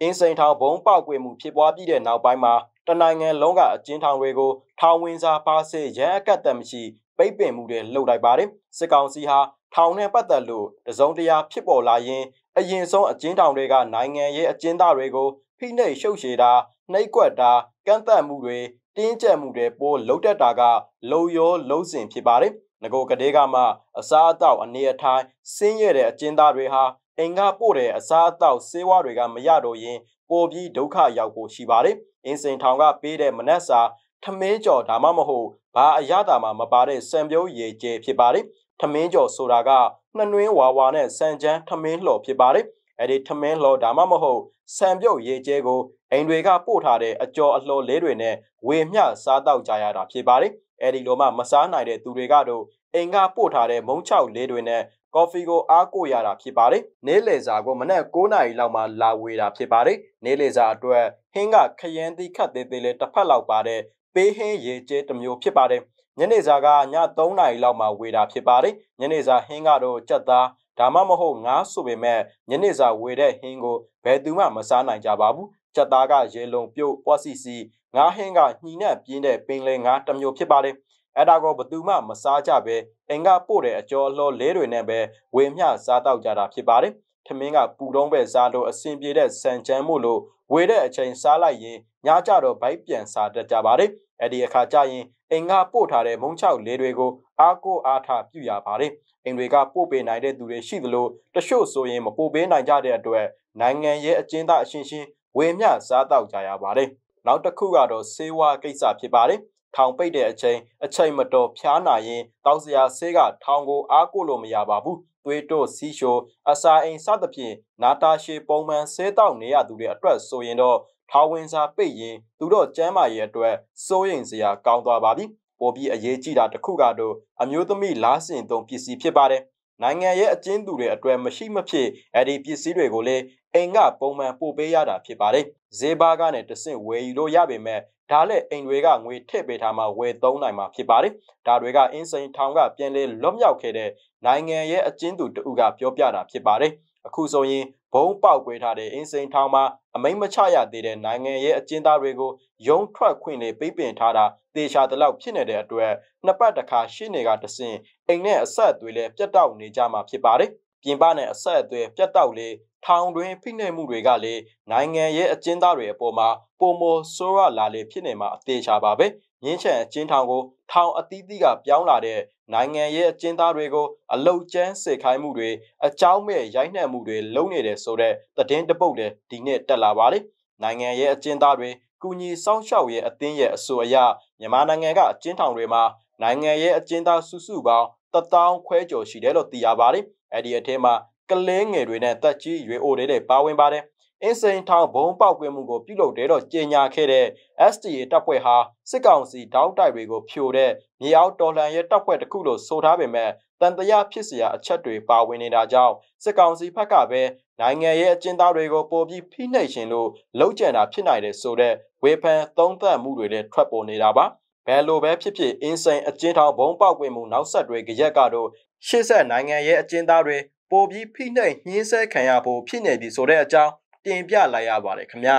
အင်းစိန်ထောင်ဘုံပောက်ကွေမှုဖြစ်ပွားပြီးတဲ့နောက်ပိုင်းမှာတနိုင်ငံလုံးကအကျဉ်းထောင်တွေကိုထောင်ဝင်စာပါစေရန်အကတ်တမရှိပိတ်ပင်မှုတွေလုပ်လိုက်ပါတယ်စစ်ကောင်စီဟာထောင်နဲ့ပတ်သက်လို့တစုံတရာဖြစ်ပေါ်လာရင်အရင်ဆုံးအကျဉ်းထောင်တွေကနိုင်ငံရေးအကျဉ်းသားတွေကိုဖိနှိပ်ရှုပ်ရှည်တာ နှိပ်ကွက်တာကန့်သတ်မှုတွေတင်းကျပ်မှုတွေပိုလုံးတက်တာကလုံရောလုံးစင်ဖြစ်ပါတယ်။ငကိုကလေးကမှအစားအသောက်အနေအထိုင်ဆင်းရဲတဲ့အကျဉ်းသားတွေဟာအင်္ဂါပို့တဲ့အစားအသောက်ဆေးဝါးတွေကမရတော့ရင်ပိုပြီးဒုက္ခရောက်ဖို့ရှိပါတယ်။အင်းစင်ထောင်ကပေးတဲ့မနက်စာထမင်းကြော်ဒါမှမဟုတ်ဘာအရသာမှမပါတဲ့စံပြုံးရေကျဲဖြစ်ပါတယ်။ထမင်းကြော်ဆိုတာကနှနှွင်းဝါဝါနဲ့စံချမ်းထမင်းလှော်ဖြစ်ပါတယ်။ အဲ့ဒီထမင်းလှော်ဒါမှမဟုတ်စံပြုတ်ရေကျဲကိုအိမ်တွေကပို့ထားတဲ့အကျော်အလှော်လေးတွေနဲ့ဝေမျှစားတောက်ကြရတာဖြစ်ပါတယ်။အဲဒီလိုမှမစားနိုင်တဲ့သူတွေကတော့အိမ်ကပို့ထားတဲ့မုံချောက်လေးတွေနဲ့ကော်ဖီကိုအားကိုရတာဖြစ်ပါတယ်။နေ့လယ်စာကိုမနက်9နာရီလောက်မှလာဝေတာဖြစ်ပါတယ်။နေ့လယ်စာအတွက်ဟင်းကခရမ်းသီးခတ်သေးသေးလေးတစ်ဖက်လောက်ပါတဲ့ပေးဟင်းရေကျဲတစ်မျိုးဖြစ်ပါတယ်။ညနေစာကည3နာရီလောက်မှဝေတာဖြစ်ပါတယ်။ညနေစာဟင်းကတော့ကြက်သား ဒါမှမဟုတ်ငါးဆိုပေမဲ့ညနေစာဝေတဲ့ဟင်းကိုဘယ်သူမှမစားနိုင်ကြပါဘူးကြက်သားကရေလုံပြုတ်ပွားစီစီငါးဟင်းကညှီနဲ့ပြင်းတဲ့ပင်လယ်ငါးတစ်မျိုးဖြစ်ပါတယ်အဲ့ဒါကိုဘသူမှမစားကြပဲအင်ကပို့တဲ့အကျော်အလှော်လဲတွေနဲ့ပဲဝေမျှစားတော့ကြတာဖြစ်ပါတယ်ထမင်းကပူတုံးပဲစားလို့အဆင်ပြေတဲ့စံချမ်းမို့လို့ဝေတဲ့အချိန်စားလိုက်ရင်ညကြတော့ဗိုက်ပြန်စားတတ်ကြပါတယ် အဲ့ဒီအခါကျရင်အင်ကပို့ထားတဲ့မုံချောက်လေးတွေကိုအားကိုအားထားပြုရပါတယ်အိမ်တွေကပို့ပေးနိုင်တဲ့သူတွေရှိသလိုတချို့ဆိုရင်မပို့ပေးနိုင်ကြတဲ့အတွက်နိုင်ငံရဲ့အကျဉ်းသားအရှင်ရှင်ဝေမျှစားတောက်ကြရပါတယ်။နောက်တစ်ခုကတော့ဆေးဝါးကိစ္စဖြစ်ပါတယ်။ထောင်ပိတ်တဲ့အချိန်အချိန်မတော်ဖျားနာရင်တောက်စရာဆေးကထောင်ကိုအားကိုလို့မရပါဘူး။သွေးတို့စီးရှိုအစာအိမ်စသဖြင့်နာတာရှည်ပုံမှန်ဆေးတောက်နေရသူတွေအတွက်ဆိုရင်တော့ ထောင်ဝင်စာပိတ်ရင်သူတို့ကျမ်းမာရေးအတွက်စိုးရိမ်စရာကောင်းသွားပါပြီ။ပေါ်ပြီးအရေးကြီးတာတစ်ခုကတော့အမျိုးသမီးလားစင်သုံးပစ္စည်းဖြစ်ပါတယ်။နိုင်ငံရဲ့အကျဉ်းသူတွေအတွက်မရှိမဖြစ်အဲ့ဒီပစ္စည်းတွေကိုလည်းအိမ်ကပုံမှန်ပို့ပေးရတာဖြစ်ပါတယ်။ဈေးဘားကနေတဆင့်ဝယ်ယူလို့ရပေမဲ့ဒါလည်းအိမ်တွေကငွေထည့်ပေးထားမှဝယ်သုံးနိုင်မှာဖြစ်ပါတယ်။ဒါတွေကအင်းစိန်ထောင်ကပြန်လဲလွတ်မြောက်ခဲ့တဲ့နိုင်ငံရဲ့အကျဉ်းသူတဦးကပြောပြတာဖြစ်ပါတယ်။ အခုဆိုရင်ဘုံပေါက်ကွဲထားတဲ့အင်းစိန်ထောင်မှာအမိန့်မချရသေးတဲ့နိုင်ငံရဲ့အကျဉ်းသားတွေကိုရုံထွက်ခွင့်လေးပိတ်ပင်ထားတာတေချာတလောက်ဖြစ်နေတဲ့အတွက်နှစ်ပတ်တစ်ခါရှင်းနေကတဆင့်အိမ်နဲ့အဆက်အသွေးလည်းပြတ်တောက်နေကြမှာဖြစ်ပါတယ်။ပြင်ပနဲ့အဆက်အသွေးပြတ်တောက်လေထောင်တွင်ဖိနှိပ်မှုတွေကလည်းနိုင်ငံရဲ့အကျဉ်းသားတွေအပေါ်မှာပုံမဆိုးရလာလေဖြစ်နေမှာအသေးချာပါပဲ မြင်းချံအကျဉ်းထောင်ကိုထောင်အသီးသီးကပြောင်းလာတဲ့နိုင်ငံရဲ့အကျဉ်းသားတွေကိုအလုတ်ကျန်းစေခိုင်းမှုတွေအကြောင်းမဲ့ရိုက်နှက်မှုတွေလုပ်နေတယ်ဆိုတော့သတင်းတပုတ်လည်းဒီနေ့တက်လာပါလေနိုင်ငံရဲ့အကျဉ်းသားတွေကုညီစောင့်ရှောက်ရဲ့အသင်းရဲ့အဆိုအရမြန်မာနိုင်ငံကအကျဉ်းထောင်တွေမှာနိုင်ငံရဲ့အကျဉ်းသားစုစုပေါင်းတထောင်ခွဲကျော်ရှိတယ်လို့သိရပါတယ်အဲ့ဒီအထဲမှာကလေးငယ်တွေနဲ့တက်ကြီးရွေအိုတွေပါဝင်ပါတယ် အင်းစိန်ထောင်ဘုံပေါက်ကွဲမှုကိုပြုလုပ်တယ်တော့ကြေညာခဲ့တဲ့ STA တပ်ဖွဲ့ဟာစစ်ကောင်စီတောက်တိုက်တွေကိုဖြိုတဲ့မြေအောက်တော်လှန်ရေးတပ်ဖွဲ့တစ်ခုလို့ဆိုထားပေမဲ့တန်တရာဖြစ်เสียအချက်တွေပါဝင်နေတာကြောင့်စစ်ကောင်စီဘက်ကပဲနိုင်ငံရဲ့အကျဉ်းသားတွေကိုပိုပြီးဖိနှိပ်ရှင်လို့လောက်ကျန်တာဖြစ်နိုင်တယ်ဆိုတဲ့ဝေဖန်သုံးသပ်မှုတွေလည်းထွက်ပေါ်နေတာပါဘယ်လိုပဲဖြစ်ဖြစ်အင်းစိန်အကျဉ်းထောင်ဘုံပေါက်ကွဲမှုနောက်ဆက်တွေကြက်ကတော့ရှေ့ဆက်နိုင်ငံရဲ့အကျဉ်းသားတွေပိုပြီးဖိနှိပ်ညှင်းဆဲခံရဖို့ဖြစ်နေပြီဆိုတဲ့အကြောင်း တင်ပြလိုက်ရပါတယ်ခင်ဗျာ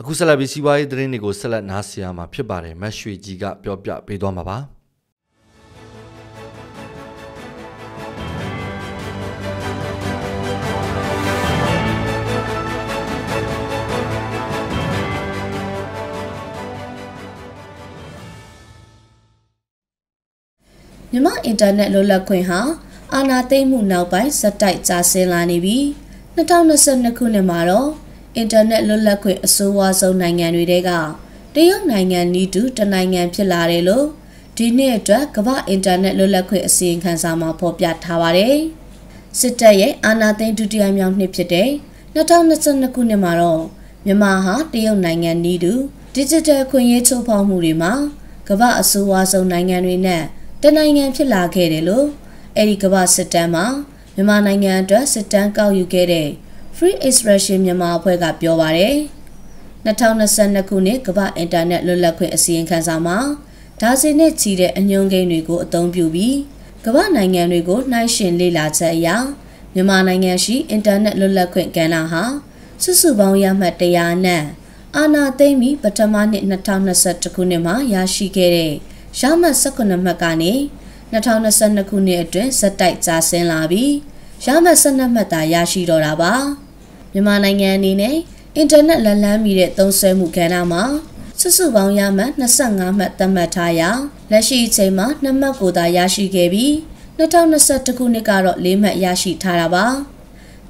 အခုဆက်လက်ပြီးစီးပွားရေးသတင်းတွေကိုဆက်လက်နားဆင်ရမှာဖြစ်ပါတယ်မတ်ရွှေကြီးကပြောပြပေးသွားမှာပါ မြမအင်တာနက်လွတ်လပ်ခွင့်ဟာအာဏာသိမ်းမှုနောက်ပိုင်းဇက်တိုက်ကျဆင်းလာနေပြီး2022ခုနှစ်မှာတော့အင်တာနက်လွတ်လပ်ခွင့်အဆိုးဝါးဆုံးနိုင်ငံတွေကတရုတ်နိုင်ငံနီးတူတနိုင်ငံဖြစ်လာတယ်လို့ဒီနှစ်အတွက်ကမ္ဘာအင်တာနက်လွတ်လပ်ခွင့်အစီရင်ခံစာမှာဖော်ပြထားပါတယ်။စစ်တပ်ရဲ့အာဏာသိမ်းဒုတိယမြောက်နှစ်ဖြစ်တဲ့2022ခုနှစ်မှာတော့မြန်မာဟာတရုတ်နိုင်ငံနီးတူ digital ခွင့်ရေးချိုးဖောက်မှုတွေမှာကမ္ဘာအဆိုးဝါးဆုံးနိုင်ငံတွေနဲ့ တနိုင်ငံဖြစ်လာခဲ့တယ်လို့အဲ့ဒီကမ္ဘာစစ်တမ်းမှာမြန်မာနိုင်ငံအတွက်စစ်တမ်းကောက်ယူခဲ့တဲ့ Free Expression မြန်မာအဖွဲ့ကပြောပါတယ်2022ခုနှစ်ကမ္ဘာအင်တာနက်လွတ်လပ်ခွင့်အစီရင်ခံစာမှာဒါဇင်နဲ့ချီတဲ့အညွှန်းကိန်းတွေကိုအသုံးပြုပြီးကမ္ဘာနိုင်ငံတွေကိုနှိုင်းယှဉ်လေ့လာချက်အရမြန်မာနိုင်ငံရှိအင်တာနက်လွတ်လပ်ခွင့်ကဏ္ဍဟာစုစုပေါင်းရမှတ်100နဲ့အာနာသိမ့်ပြီးပထမနှစ်2021ခုနှစ်မှာရရှိခဲ့တဲ့ ရမှတ်18မှတ်ကနေ2022ခုနှစ်အတွင်းဇက်တိုက်ကျဆင်းလာပြီးရမှတ်12မှတ်သာရရှိတော့တာပါမြန်မာနိုင်ငံအနေနဲ့အင်တာနက်လက်လန်းမီတဲ့သုံးစွဲမှုကဏ္ဍမှာစုစုပေါင်းရမှတ်25မှတ်သတ်မှတ်ထားရာလက်ရှိအချိန်မှာ2မှတ်ကိုသာရရှိခဲ့ပြီး2021ခုနှစ်ကတော့4မှတ်ရရှိထားတာပါ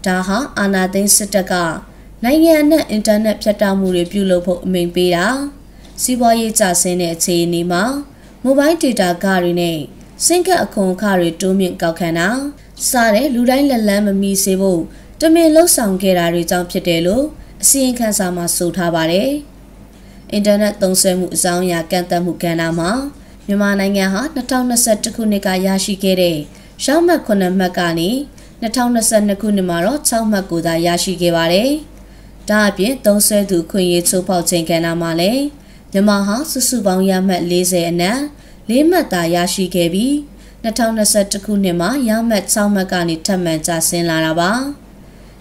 ဒါဟာအာနာသိန်းစစ်တပ်ကနိုင်ငံနဲ့အင်တာနက်ဖြတ်တောက်မှုတွေပြုလုပ်ဖို့အမိန့်ပေးတာစီးပွားရေးကျဆင်းတဲ့အခြေအနေမှာ မိုဘိုင်းဒေတာကတွေနဲ့စင်ကတ်အခွန်အခတွေတိုးမြင့်ကောက်ခံတာစတဲ့လူတိုင်းလက်လန်းမမီစေဖို့တမင်လှုပ်ဆောင်ခဲ့တာတွေကြောင့်ဖြစ်တယ်လို့အစီရင်ခံစာမှာဆိုထားပါတယ်။အင်တာနက်သုံးစွဲမှုအကြောင်းအရာကန့်သတ်မှုကဏ္ဍမှာမြန်မာနိုင်ငံဟာ2021ခုနှစ်ကရရှိခဲ့တဲ့ရှောင်းမှတ်9မှတ်ကနေ2022ခုနှစ်မှာတော့6မှတ်ကိုသာရရှိခဲ့ပါတယ်။ဒါအပြင်သုံးစွဲသူခွင့်ရေးချိုးဖောက်ခြင်းကဏ္ဍမှာလည်း မြန်မာဟာစုစုပေါင်းရမှတ်40အနက်၄မှတ်သာရရှိခဲ့ပြီး2021ခုနှစ်မှာရမှတ်6မှတ်ကနေထပ်မံကျဆင်းလာတာပါ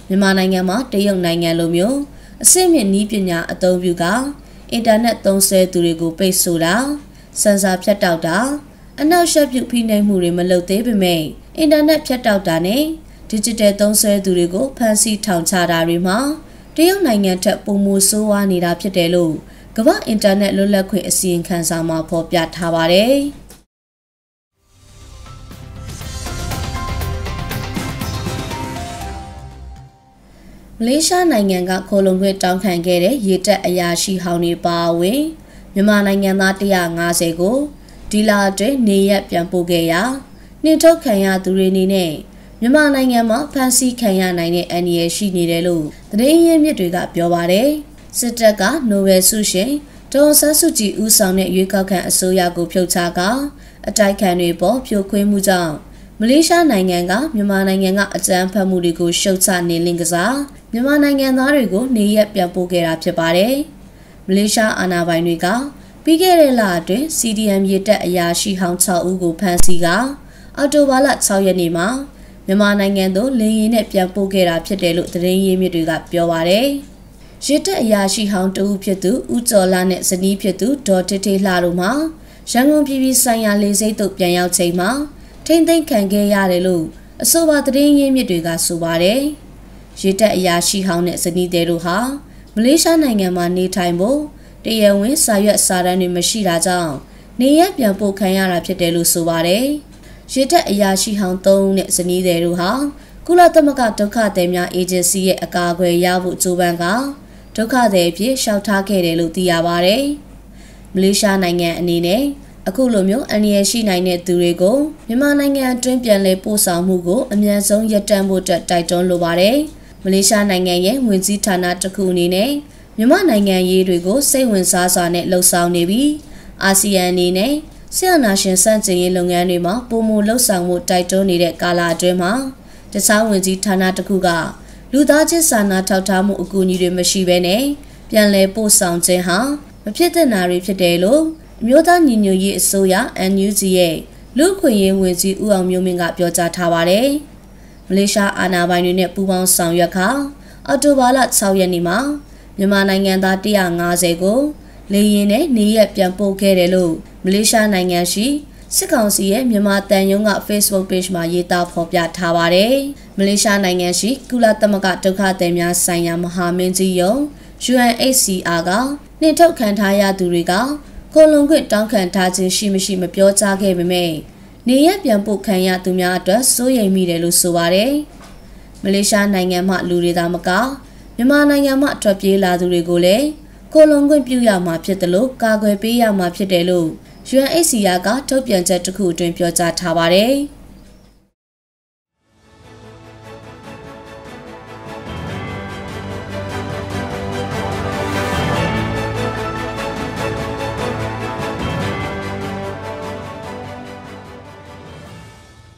မြန်မာနိုင်ငံမှာတရုတ်နိုင်ငံလိုမျိုးအစစ်မြင့်နည်းပညာအသုံးပြုကအင်တာနက်သုံးစွဲသူတွေကိုပိတ်ဆို့တာစင်ဆာဖြတ်တောက်တာအနောက်ရှက်ပြုဖိနှိပ်မှုတွေမလုပ်သေးပေမဲ့အင်တာနက်ဖြတ်တောက်တာနဲ့ digital သုံးစွဲသူတွေကိုဖမ်းဆီးထောင်ချတာတွေမှာတရုတ်နိုင်ငံထက်ပုံမဆိုးဝါးနေတာဖြစ်တယ်လို့ ကမ္ဘာအင်တာနက်လွတ်လပ်ခွင့်အစီရင်ခံစာမှာဖော်ပြထားပါတယ်။မလေးရှားနိုင်ငံကခိုလုံခွင့်တောင်းခံခဲ့တဲ့ရေတက်အရာရှိဟောင်းတွေပါဝင်မြန်မာနိုင်ငံသား150ကိုဒီလာအတွင်းနေရက်ပြန်ပို့ခဲ့ရာနှင်ထုတ်ခံရသူတွေအနေနဲ့မြန်မာနိုင်ငံမှာဖမ်းဆီးခံရနိုင်တဲ့အန္တရာယ်ရှိနေတယ်လို့သတင်းရင်းမြစ်တွေကပြောပါတယ်။ စစ်တပ်ကနိုဘယ်ဆုရှင်ဒေါ်ဆန်းစုကြည်ဦးဆောင်တဲ့ရွေးကောက်ခံအစိုးရကိုဖြုတ်ချကအတိုက်ခံတွေပေါ်ဖြိုခွင်းမှုကြောင့်မလေးရှားနိုင်ငံကမြန်မာနိုင်ငံကအကြမ်းဖက်မှုတွေကိုရှုတ်ချနေလင်းကစားမြန်မာနိုင်ငံသားတွေကိုနေရက်ပြန်ပို့ခဲ့တာဖြစ်ပါတယ်။မလေးရှားအာဏာပိုင်တွေကပြီးခဲ့တဲ့လအတွင်း CDM ရတက်အရာရှိဟောင်း6ဦးကိုဖမ်းဆီးကအော်တိုဘာလ6ရက်နေ့မှာမြန်မာနိုင်ငံသို့လေယာဉ်နဲ့ပြန်ပို့ခဲ့တာဖြစ်တယ်လို့သတင်းရင်းမြစ်တွေကပြောပါတယ်။ ရစ်တက်အရာရှိဟောင်းတဦးဖြစ်သူဦးကျော်လာနဲ့ဇနီးဖြစ်သူဒေါ်တေတေလှတို့မှာရန်ကုန်ပြည်ပြည်ဆိုင်ရာလေဆိပ်သို့ပြန်ရောက်ချိန်မှာထိမ့်သိမ့်ခံခဲ့ရတယ်လို့အဆိုပါသတင်းရင်းမြစ်တွေကဆိုပါတယ်။ရစ်တက်အရာရှိဟောင်းနဲ့ဇနီးတဲ့တို့ဟာမလေးရှားနိုင်ငံမှာနေထိုင်ဖို့တရားဝင်စာရွက်စာတမ်းတွေမရှိတာကြောင့်နေရပြန်ပို့ခံရတာဖြစ်တယ်လို့ဆိုပါတယ်။ရေတက်အရာရှိဟောင်း၃ဦးနဲ့ဇနီးသည်တို့ဟာကုလသမဂ္ဂဒုက္ခသည်များအေဂျင်စီရဲ့အကာအကွယ်ရဖို့ကြိုးပမ်းက ဒုက္ခသည်အဖြစ်ရှောက်ထားခဲ့တယ်လို့သိရပါဗျ။မလေးရှားနိုင်ငံအနေနဲ့အခုလိုမျိုးအန္တရာယ်ရှိနိုင်တဲ့သူတွေကိုမြန်မာနိုင်ငံအတွင်းပြန်လည်ပို့ဆောင်မှုကိုအမြန်ဆုံးရပ်တန့်ဖို့အတွက်တိုက်တွန်းလိုပါတယ်။မလေးရှားနိုင်ငံရဲ့ဝင်ကြီးဌာနတစ်ခုအနေနဲ့မြန်မာနိုင်ငံရေးတွေကိုစိတ်ဝင်စားစွာနဲ့လှုပ်ဆောင်နေပြီးအာဆီယံအနေနဲ့ဆရာနာရှင်စန့်ကျင်ရေးလုပ်ငန်းတွေမှာပုံမလှုပ်ဆောင်မှုတိုက်တွန်းနေတဲ့ကာလအတွင်းမှာတခြားဝင်ကြီးဌာနတစ်ခုက လူသားချင်းစာနာထောက်ထားမှုအကူအညီတွေမရှိဘဲနဲ့ပြန်လည်ပို့ဆောင်ခြင်းဟာမဖြစ်သင့်တာတွေဖြစ်တယ်လို့အမျိုးသားညီညွတ်ရေးအစိုးရ NUG ရဲ့လူ့ခွင့်ရေးဝန်ကြီးဦးအောင်မျိုးမင်းကပြောကြားထားပါတယ်။မလေးရှားအာဏာပိုင်တွေနဲ့ပူးပေါင်းဆောင်ရွက်ခါအော်တိုဘာလ6ရက်နေ့မှာမြန်မာနိုင်ငံသား150ကိုလေရင်နဲ့နေရက်ပြန်ပို့ခဲ့တယ်လို့မလေးရှားနိုင်ငံရှိ စစ်ကောင်စီရဲ့မြန်မာတန်ယုံက Facebook Page မှာရေးသားဖော်ပြထားပါတယ်။မလေးရှားနိုင်ငံရှိကုလသမဂ္ဂဒုက္ခသည်များဆိုင်ရာမဟာမင်းကြီးယုံ UNHCR ကနှင်ထုတ်ခံထားရသူတွေကကိုလုံခွင့်တောင်းခံထားခြင်းရှိမရှိမပြောကြားခဲ့ပေမဲ့နေရပြန်ပို့ခံရသူများအတွက်စိုးရိမ်မိတယ်လို့ဆိုပါတယ်။မလေးရှားနိုင်ငံမှလူတွေသာမကမြန်မာနိုင်ငံမှထွက်ပြေးလာသူတွေကိုလည်းကိုလုံခွင့်ပြုရမှာဖြစ်တယ်လို့ကာကွယ်ပေးရမှာဖြစ်တယ်လို့ UNHCR ကထုတ်ပြန်ချက်တစ်ခုအတွင်းပြောကြားထားပါတယ်။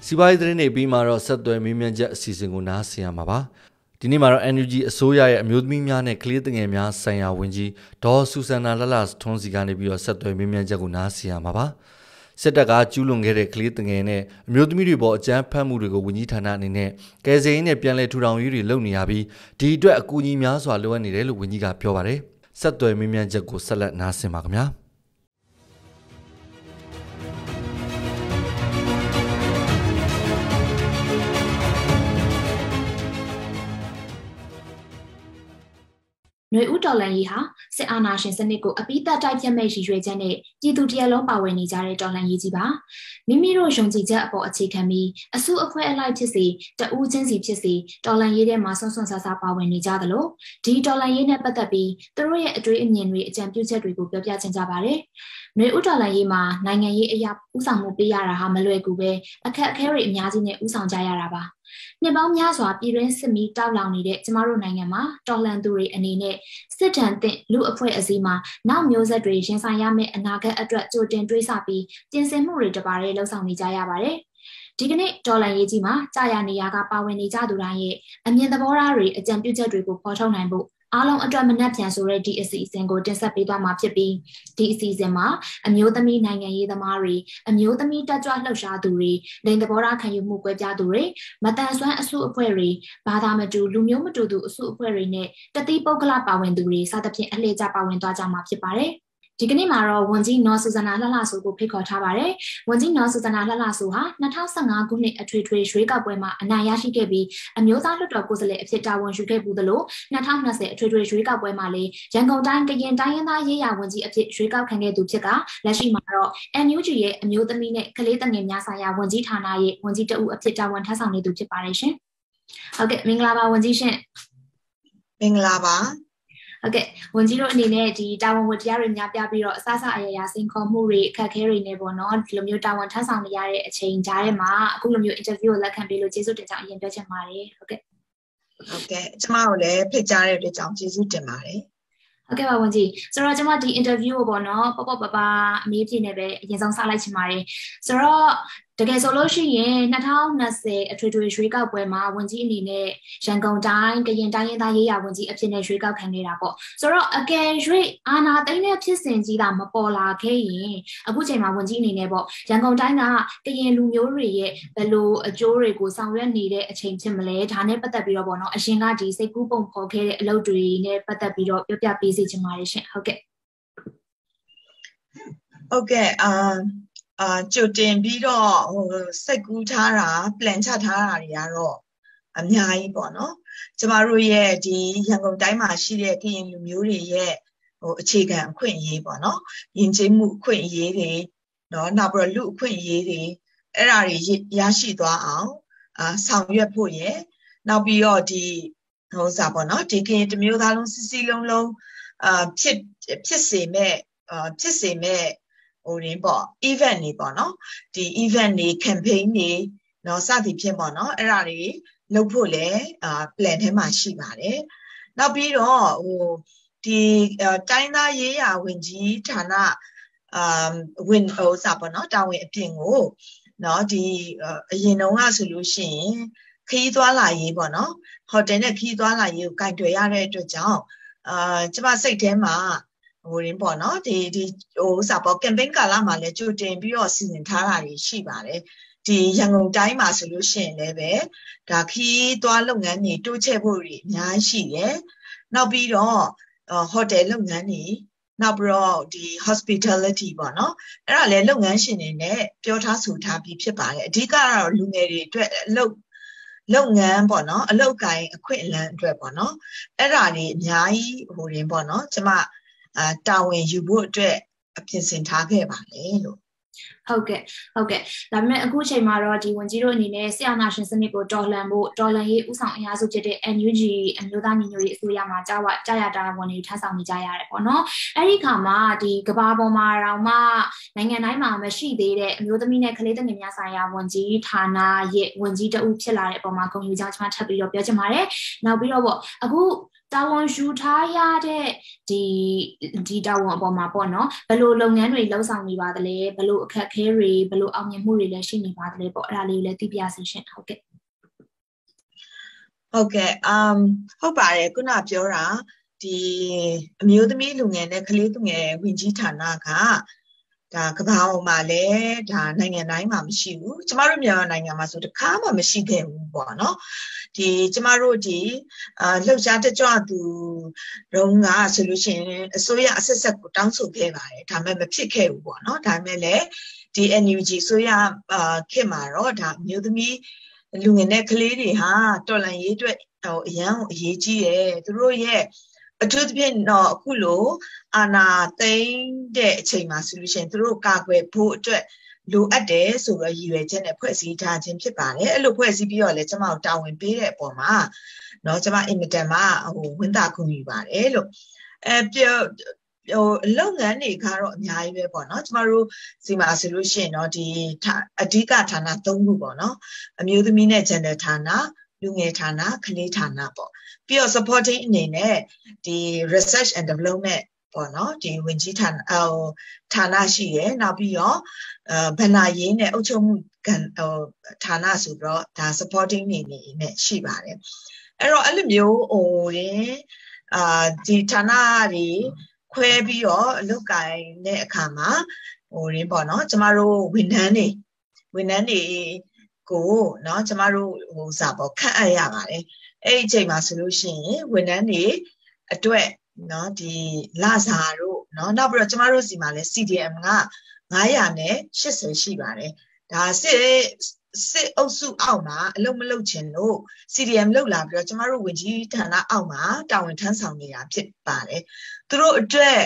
စီးပွားရေးသတင်းတွေပြီးမှတော့ဆက်သွယ်မေးမြန်းချက်အစီအစဉ်ကိုနားဆင်ရမှာပါ ဒီနေ့မှာတော့ NUG အစိုးရရဲ့အမျိုးသမီးများနဲ့ကလေးငယ်များဆိုင်ရာဝန်ကြီးဒေါ်ဆူဆန်နာလလထွန်းစီကနေပြီးတော့ဆက်သွယ်မေးမြန်းချက်ကိုနားဆင်ရမှာပါစစ်တပ်ကကျူးလွန်ခဲ့တဲ့ကလေးငယ်နဲ့အမျိုးသမီးတွေပေါ်အကြမ်းဖက်မှုတွေကိုဝန်ကြီးဌာနအနေနဲ့ကယ်ဆယ်ရေးနဲ့ပြန်လည်ထူထောင်ရေးတွေလုပ်နေရပြီးဒီအတွက်အကူအညီများစွာလိုအပ်နေတယ်လို့ဝန်ကြီးကပြောပါတယ်ဆက်သွယ်မေးမြန်းချက်ကိုဆက်လက်နားဆင်ပါခင်ဗျာ ຫນွေဦးတော်လန်ကြီးဟာစစ်အာဏာရှင်စနစ်ကိုအပိသက်တိုက်ဖြတ်မဲ့ရည်ရွယ်ချက်နဲ့ပြည်သူတရက်လုံးပါဝင်နေကြတဲ့တော်လန်ကြီးကြီးပါမိမိတို့ယုံကြည်ချက်အပေါ်အခြေခံပြီးအစုအဖွဲ့အလိုက်ဖြစ်စီတဦးချင်းစီဖြစ်စီတော်လန်ရေးထဲမှာဆွန့်ဆွန့်ဆာဆာပါဝင်နေကြသလိုဒီတော်လန်ရေးနဲ့ပတ်သက်ပြီးသူတို့ရဲ့အတွေ့အမြင်တွေအကြံပြုချက်တွေကိုပြောပြချင်ကြပါတယ်နှွေဥတော်လန်ရေးမှာနိုင်ငံရေးအရာဥဆောင်မှုပေးရတာဟာမလွယ်ကူပဲအခက်အခဲတွေအများကြီးနဲ့ဥဆောင်ကြရတာပါ နှစ်ပေါင်းများစွာပြည်တွင်းစစ်မီးတောက်လောင်နေတဲ့ကျမတို့နိုင်ငံမှာတော်လှန်သူတွေအနေနဲ့စစ်တမ်းသင့်လူအဖွဲ့အစည်းမှာနောက်မျိုးဆက်တွေရင်ဆိုင်ရမယ့်အနာဂတ်အတွက်ကြိုတင်တွေးဆပြီးပြင်ဆင်မှုတွေတပါးလေးလှုပ်ဆောင်နေကြရပါတယ်ဒီကနေ့ဒေါ်လာရေးကြီးမှာကြာရနေရကပါဝင်နေကြသူတိုင်းရဲ့အမြင်သဘောထားတွေအကြံပြုချက်တွေကိုဖော်ထုတ်နိုင်ဖို့ အားလုံးအတွက်မနှက်ပြန်ဆိုတဲ့ဒီအစီအစဉ်ကိုတင်ဆက်ပေးသွားမှာဖြစ်ပြီးဒီအစီအစဉ်မှာအမျိုးသမီးနိုင်ငံရေးသမားတွေအမျိုးသမီးတက်ကြွလှုပ်ရှားသူတွေလိင်သဘောထားခံယူမှုကွဲပြားသူတွေမတန်ဆွမ်းအစုအဖွဲ့တွေဘာသာမတူလူမျိုးမတူသူအစုအဖွဲ့တွေနဲ့တတိပုဂ္ဂလပါဝင်သူတွေစသဖြင့်အလှည့်ကျပါဝင်သွားကြမှာဖြစ်ပါတယ်။ ဒီကနေ့မှာတော့ဝန်ကြီးနော်ဆူဇနာလှလှဆိုကိုဖိတ်ခေါ်ထားပါတယ်။ဝန်ကြီးနော်ဆူဇနာလှလှဆိုဟာ2015ခုနှစ်အထွေထွေရွေးကောက်ပွဲမှာအနိုင်ရရှိခဲ့ပြီးအမျိုးသားလွှတ်တော်ကိုယ်စားလှယ်အဖြစ်တာဝန်ယူခဲ့မှုသလို2020အထွေထွေရွေးကောက်ပွဲမှာလည်းရန်ကုန်တိုင်းကရင်တိုင်းရင်းသားရေးရာဝန်ကြီးအဖြစ်ရွေးကောက်ခံခဲ့သူဖြစ်ကလက်ရှိမှာတော့ NUG ရဲ့အမျိုးသမီးနဲ့ကလေးတငယ်များဆိုင်ရာဝန်ကြီးဌာနရဲ့ဝန်ကြီးတဦးအဖြစ်တာဝန်ထမ်းဆောင်နေသူဖြစ်ပါတယ်ရှင်။ဟုတ်ကဲ့မင်္ဂလာပါဝန်ကြီးရှင်။မင်္ဂလာပါ ဟုတ်ကဲ့ဝန်ကြီးတို့အနေနဲ့ဒီတာဝန်ဝတ္တရားတွေများပြပြီးတော့အစအစအရာရာစိန်ခေါ်မှုတွေအခက်အခဲတွေနဲ့ပေါ့နော်ဒီလိုမျိုးတာဝန်ထမ်းဆောင်နေရတဲ့အချိန်ကြားထဲမှာအခုလိုမျိုး interview ကိုလက်ခံပေးလို့ကျေးဇူးတင်ကြောင်းအရင်ပြောချင်ပါတယ်ဟုတ်ကဲ့ဟုတ်ကဲ့ကျမတို့လည်းဖိတ်ကြားတဲ့အတွက်ကြောင့်ကျေးဇူးတင်ပါတယ်ဟုတ်ကဲ့ပါဝန်ကြီးဆိုတော့ကျွန်မဒီ interview ကိုပေါ့နော်ပပပပအမေးဖြေနေပဲအရင်ဆုံးစလိုက်ချင်ပါတယ်ဆိုတော့ တကယ်ဆိုလို့ရှိရင်2020အထွေထွေရွေးကောက်ပွဲမှာဝန်ကြီးအနေနဲ့ရန်ကုန်တိုင်းကရင်တိုင်းရင်းသားရေးရာဝန်ကြီးအဖြစ်နဲ့ရွေးကောက်ခံနေတာပေါ့ဆိုတော့အကယ်၍အာဏာသိမ်းတဲ့ဖြစ်စဉ်ကြီးတာမပေါ်လာခဲ့ရင်အခုချိန်မှာဝန်ကြီးအနေနဲ့ပေါ့ရန်ကုန်တိုင်းကကရင်လူမျိုးတွေရဲ့ဘယ်လိုအကျိုးတွေကိုဆောင်ရွက်နေတဲ့အချိန်ဖြစ်မလဲဒါနဲ့ပတ်သက်ပြီးတော့ပေါ့နော်အရင်ကဒီစိတ်ကူးပုံဖော်ခဲ့တဲ့အလုပ်တွေနဲ့ပတ်သက်ပြီးတော့ပြောပြပေးစီချင်ပါတယ်ရှင်ဟုတ်ကဲ့ဟုတ်ကဲ့အာ အာကြိုတင်ပြီးတော့ဟိုစိတ်ကူးထားတာ plan ချထားတာတွေကတော့အများကြီးပေါ့နော်ကျမတို့ရဲ့ဒီရန်ကုန်တိုင်းမှာရှိတဲ့ကရင်လူမျိုးတွေရဲ့ဟိုအခြေခံအခွင့်အရေးပေါ့နော်ယဉ်ကျေးမှုအခွင့်အရေးတွေနော်နောက်ပြီးတော့လူအခွင့်အရေးတွေအဲ့ဒါတွေရရှိသွားအောင်အာဆောင်ရွက်ဖို့ရယ်နောက်ပြီးတော့ဒီဟိုစားပေါ့နော်ဒီကရင်တမျိုးသားလုံးစစ်စစ်လုံးလုံးအာဖြစ်ဖြစ်စေမဲ့အာဖြစ်စေမဲ့ ဟိုရင်းပေါ့ event တွေပေါ့နော်ဒီ event တွေ campaign တွေနော်စသည်ဖြင့်ပေါ့နော်အဲ့ဒါတွေလုပ်ဖို့လည်းအာ plan ထဲမှာရှိပါတယ်နောက်ပြီးတော့ဟိုဒီတိုင်းသားရေးရာဝင်ကြီးဌာနအာဝင်ဟိုစပေါ့နော်တာဝန်အပြင်ကိုနော်ဒီအရင်တုန်းကဆိုလို့ရှိရင်ခီးသွားလာရေးပေါ့နော်ဟိုတယ်နဲ့ခီးသွားလာရေးကိုကင်တွယ်ရတဲ့အတွက်ကြောင့်အာကျမစိတ်ထဲမှာ ဟိုရင်းပေါ့နော်ဒီဒီဟိုစာပေါ့ campaign ကာလမှာလည်းကြိုတင်ပြီးတော့စီစဉ်ထားတာတွေရှိပါတယ်ဒီရန်ကုန်တိုင်းမှာဆိုလို့ရှိရင်လည်းပဲဒါခီးသွားလုပ်ငန်းတွေတိုးချဲ့ဖို့တွေအများကြီးရှိတယ်နောက်ပြီးတော့ဟိုတယ်လုပ်ငန်းတွေနောက်ပြီးတော့ဒီ hospitality ပေါ့နော်အဲ့ဒါလည်းလုပ်ငန်းရှင်တွေနဲ့ပြောထားဆိုထားပြီးဖြစ်ပါတယ်အဓိကတော့လူငယ်တွေအတွက်လုပ်လုပ်ငန်းပေါ့နော်အလုပ်ကိုင်အခွင့်အလမ်းအတွက်ပေါ့နော်အဲ့ဒါတွေအများကြီးဟိုရင်ပေါ့နော်ကျမ အာတာဝန်ယူဖို့အတွက်အပြင်ဆင်ထားခဲ့ပါလေလို့ဟုတ်ကဲ့ဟုတ်ကဲ့ဒါပေမဲ့အခုချိန်မှာတော့ဒီဝန်ကြီးတို့အနေနဲ့ဆီယနာရှင်စနစ်ကိုတော်လှန်ဖို့တော်လှန်ရေးဥဆောင်အင်အားစုဖြစ်တဲ့ NUG အမျိုးသားညီညွတ်ရေးအစိုးရမှာကြာဝကြာရတာဝန်တွေထမ်းဆောင်နေကြရတယ်ပေါ့နော်အဲ့ဒီခါမှာဒီကဘာပေါ်မှာတော့မှနိုင်ငံတိုင်းမှာမရှိသေးတဲ့အမျိုးသမီးနဲ့ကလေးသမီးများဆိုင်ရာဝန်ကြီးဌာနရဲ့ဝန်ကြီးတဦးဖြစ်လာတဲ့အပေါ်မှာဂုဏ်ယူကြောင်းကျွန်မထပ်ပြီးတော့ပြောချင်ပါတယ်နောက်ပြီးတော့ပေါ့အခု တာဝန်ယူထားရတဲ့ဒီဒီတာဝန်အပေါ်မှာပေါ့နော်ဘယ်လိုလုပ်ငန်းတွေလှုပ်ဆောင်နေပါသလဲဘယ်လိုအခက်အခဲတွေဘယ်လိုအောင်မြင်မှုတွေလည်းရှိနေပါသလဲပေါ့အဲ့ဒါလေးကိုလည်းသိပြစေရှင်ဟုတ်ကဲ့ဟုတ်ကဲ့ um ဟုတ်ပါတယ်ခုနပြောတာဒီအမျိုးသမီးလူငယ်နဲ့ကလေးသူငယ်ဝင်ကြီးဌာနက ဒါကဘာပေါ်မှာလည်းဒါနိုင်ငံတိုင်းမှာမရှိဘူးကျမတို့မြန်မာနိုင်ငံမှာဆိုတခါမှမရှိခဲ့ဘူးပေါ့နော်ဒီကျမတို့ဒီအာလှုပ်ရှားတကြွသူတုန်းကဆိုလို့ရှိရင်အစိုးရအဆက်ဆက်ကိုတောင်းဆိုခဲ့ပါတယ်ဒါပေမဲ့မဖြစ်ခဲ့ဘူးပေါ့နော်ဒါပေမဲ့လည်းဒီ NUG ဆိုရအာခင်မှာတော့ဒါမျိုးသမီးလူငယ်နဲ့ကလေးတွေဟာတော်လန်ရေးအတွက်ဟိုအရန်အရေးကြီးတယ်သူတို့ရဲ့ အထူးသဖြင့်တော့အခုလိုအာနာသိမ့်တဲ့အချိန်မှာဆိုလို့ရှိရင်သူတို့ကာကွယ်ဖို့အတွက်လိုအပ်တယ်ဆိုတော့ရည်ရွယ်ချက်နဲ့ဖွဲ့စည်းထားခြင်းဖြစ်ပါတယ်အဲ့လိုဖွဲ့စည်းပြီးတော့လည်းကျွန်မတို့တာဝန်ပေးတဲ့အပေါ်မှာเนาะကျွန်မအင်မတန်မှဟိုဝန်တာခုယူပါတယ်လို့အဲပြောဟိုလုပ်ငန်းတွေကတော့အများကြီးပဲပေါ့နော်ကျမတို့စီမှာဆိုလို့ရှိရင်တော့ဒီအဓိကဌာန၃ခုပေါ့နော်အမျိုးသမီးနဲ့ gender ဌာန လူငယ်ဌာနကလေးဌာနပေါ့ပြီးတော့ supporting အနေနဲ့ဒီ research and development ပေါ့နော်ဒီဝင်ကြီးဌာနဟိုဌာနရှိရယ်နောက်ပြီးတော့အဲဗဏ္ဍာရေးနဲ့အုပ်ချုပ်မှုဟိုဌာနဆိုတော့ဒါ supporting နေနေနဲ့ရှိပါတယ်အဲ့တော့အဲ့လိုမျိုးဟိုရင်အာဒီဌာနတွေခွဲပြီးတော့အလုပ်ကိုင်တဲ့အခါမှာဟိုရင်းပေါ့နော်ကျမတို့ဝန်ထမ်းတွေဝန်ထမ်းတွေ ကိုเนาะကျမတို့ဟိုစာပေါ့ခန့်အပ်ရပါတယ်အဲ့ဒီအချိန်မှာဆိုလို့ရှိရင်ဝန်ထမ်းတွေအတွက်เนาะဒီလစာတို့เนาะနောက်ပြီးတော့ကျမတို့စီမှာလဲ CDM က900နဲ့80ရှိပါတယ်ဒါစစ်စစ်အုပ်စုအောက်မှာအလုံးမလုံးချင်လို့ CDM လောက်လာပြီးတော့ကျမတို့ဝင်ကြီးဌာနအောက်မှာတာဝန်ထမ်းဆောင်နေတာဖြစ်ပါတယ်သူတို့အတွက်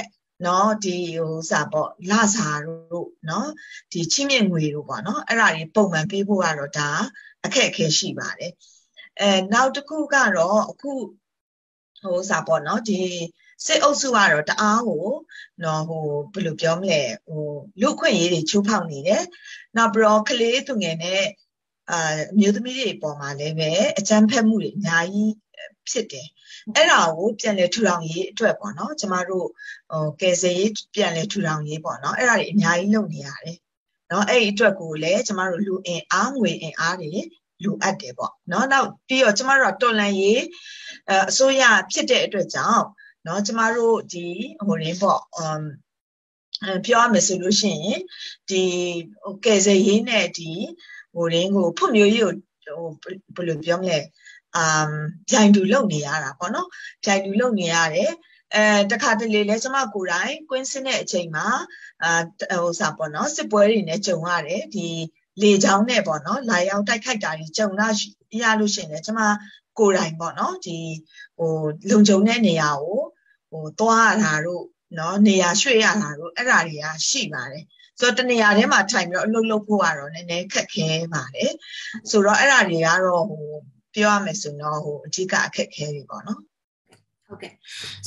နော်ဒီဟိုစာပေါ့လစာတို့နော်ဒီချင်းမြင့်ငွေတို့ပေါ့နော်အဲ့ဒါတွေပုံမှန်ပေးဖို့ကတော့ဒါအခက်အခဲရှိပါတယ်အဲနောက်တစ်ခုကတော့အခုဟိုစာပေါ့နော်ဒီစစ်အုပ်စုကတော့တအားကိုနော်ဟိုဘယ်လိုပြောမလဲဟိုလူခွင့်ရေးတွေချိုးဖောက်နေတယ်နောက်ပြီးတော့ကလေးသူငယ်နဲ့အာအမျိုးသမီးတွေပေါ်မှာလည်းပဲအကြမ်းဖက်မှုတွေအများကြီးဖြစ်တယ် အဲ့ဒါကိုပြန်လဲထူထောင်ရေးအတွက်ပေါ့နော်ကျမတို့ဟိုကယ်ဆယ်ရေးပြန်လဲထူထောင်ရေးပေါ့နော်အဲ့ဒါတွေအများကြီးလုပ်နေရတယ်နော်အဲ့ဒီအတွက်ကိုလည်းကျမတို့လူအင်အားငွေအင်အားတွေလိုအပ်တယ်ပေါ့နော်နောက်ပြီးတော့ကျမတို့ကတော်လန်ရေးအစိုးရဖြစ်တဲ့အတွက်ကြောင့်နော်ကျမတို့ဒီဟိုရင်းပေါ့အမ်ပြောရမယ်ဆိုလို့ရှိရင်ဒီဟိုကယ်ဆယ်ရေးနဲ့ဒီဟိုရင်းကိုဖွံ့ဖြိုးရေးကိုဟိုဘယ်လိုပြောမလဲ အမ်ဂျိုင်တူလုပ်နေရတာပေါ့နော်ဂျိုင်တူလုပ်နေရတယ်အဲတခါတလေလဲကျမကိုယ်တိုင်ကွင်းစင်းတဲ့အချိန်မှာအာဟိုစာပေါ့နော်စစ်ပွဲတွေနဲ့ကြုံရတယ်ဒီလေချောင်းနဲ့ပေါ့နော်လာရောက်တိုက်ခိုက်တာတွေကြုံလာရလို့ရှိရင်လည်းကျမကိုယ်တိုင်ပေါ့နော်ဒီဟိုလုံခြုံတဲ့နေရာကိုဟိုသွားရတာတို့နော်နေရာရွှေ့ရတာတို့အဲ့ဒါတွေကရှိပါတယ်ဆိုတော့တနေရာထဲမှာထိုင်ပြီးတော့အလုပ်လုပ်ဖို့ကတော့နည်းနည်းခက်ခဲပါတယ်ဆိုတော့အဲ့ဒါတွေကတော့ဟို ပြောရမယ်ဆိုတော့ဟိုအဓိကအခက်ခဲတွေပေါ့နော်ဟုတ်ကဲ့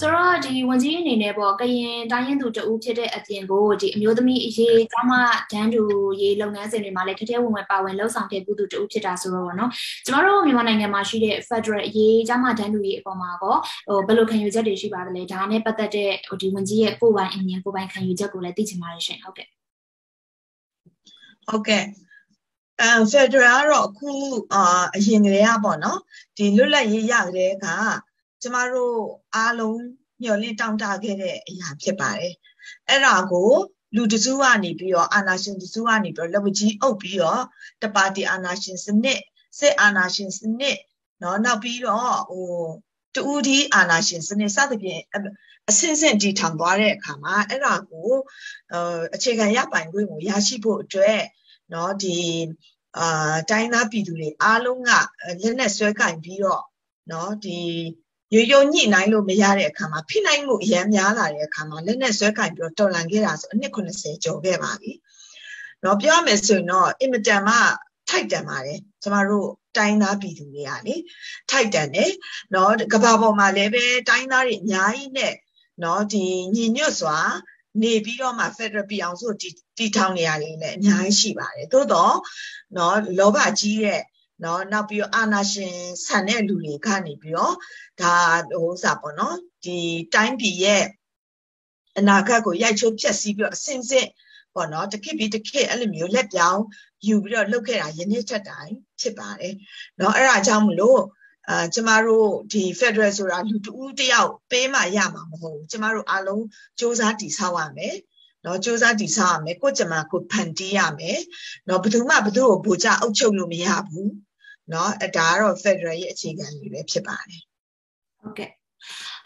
ဆိုတော့ဒီဝန်ကြီးအနေနဲ့ပေါ့ကရင်တိုင်းရင်သူတဦးဖြစ်တဲ့အပြင်ကိုဒီအမျိုးသမီးအရေးကျမဒန်းတူရေးလုပ်ငန်းစဉ်တွေမှာလည်းတထဲဝင်ဝင်ပါဝင်လှုပ်ဆောင်ခဲ့ပုသူတဦးဖြစ်တာဆိုတော့ပေါ့နော်ကျမတို့မြန်မာနိုင်ငံမှာရှိတဲ့ Federal အရေးကျမဒန်းတူရေးအပေါ်မှာပေါ့ဟိုဘယ်လိုခံယူချက်တွေရှိပါသလဲဒါနဲ့ပတ်သက်တဲ့ဟိုဒီဝန်ကြီးရဲ့ကိုယ်ပိုင်အမြင်ကိုယ်ပိုင်ခံယူချက်ကိုလည်းသိချင်ပါတယ်ရှင်ဟုတ်ကဲ့ဟုတ်ကဲ့ အဲ Federal ကတော့အခုအာအရင်ကလေးကပေါ့နော်ဒီလွတ်လပ်ရေးရကလေးကကျမတို့အားလုံးမျှော်လင့်တောင်းတခဲ့တဲ့အရာဖြစ်ပါတယ်အဲ့ဒါကိုလူတစုကနေပြီးတော့အာနာရှင်တစုကနေပြီးတော့လက်ဝကြီးအုပ်ပြီးတော့တပါတီအာနာရှင်စနစ်စစ်အာနာရှင်စနစ်เนาะနောက်ပြီးတော့ဟိုတူဒီအာနာရှင်စနစ်စသဖြင့်အစင်းစင်းတည်ထောင်သွားတဲ့အခါမှာအဲ့ဒါကိုအခြေခံရပိုင်ခွင့်ကိုရရှိဖို့အတွက် เนาะဒီအာတိုင်းသားပြည်သူတွေအားလုံးကလက်နဲ့ဆွဲကင်ပြီးတော့เนาะဒီရိုးရိုးညှိနှိုင်းလို့မရတဲ့အခါမှာဖိနှိုင်းမှုအများများလာတဲ့အခါမှာလက်နဲ့ဆွဲကင်ပြီးတော့တော်လန်ခဲ့တာဆိုအနှစ်80ကျော်ခဲ့ပါပြီ။န နော်ပြောရမယ်ဆိုရင်တော့အင်မတန်မှထိုက်တန်ပါတယ်ကျမတို့တိုင်းသားပြည်သူတွေကလေထိုက်တန်တယ်နော်ကဘာပေါ်မှာလည်းပဲတိုင်းသားတွေအများကြီးနဲ့နော်ဒီညီညွတ်စွာ နေပြီးတော့မှ Federal ပြည်အောင်စုတည်တည်ထောင်နေရလေးလည်းအများကြီးရှိပါတယ်သို့တော့နော်လောဘကြီးတဲ့နော်နောက်ပြီးတော့အာနာရှင်ဆန်တဲ့လူတွေကနေပြီးတော့ဒါဟိုစားပေါ့နော်ဒီတိုင်းပြည်ရဲ့အနာဂတ်ကိုရိုက်ချိုးဖျက်ဆီးပြီးတော့အစင်စစ်ပေါ့နော်တခစ်ပြီးတခစ်အဲ့လိုမျိုးလက်ပြောင်းယူပြီးတော့လှုပ်ခဲ့တာယနေ့ထက်တိုင်ဖြစ်ပါတယ်เนาะအဲ့ဒါကြောင့်မလို့ အာကျမတို့ဒီ Federal ဆိုတာလူတူတယောက်ပေးမှရမှာမဟုတ်ဘူးကျမတို့အားလုံးစ조사တည်ဆောက်ရမယ်နော်စ조사တည်ဆောက်ရမယ်ကိုကျမကိုဖန်တီးရမယ်နော်ဘယ်သူမှဘယ်သူ့ကိုဗိုလ်ချအုပ်ချုပ်လို့မရဘူးနော်အဲဒါကတော့ Federal ရဲ့အခြေခံကြီးပဲဖြစ်ပါတယ်ဟုတ်ကဲ့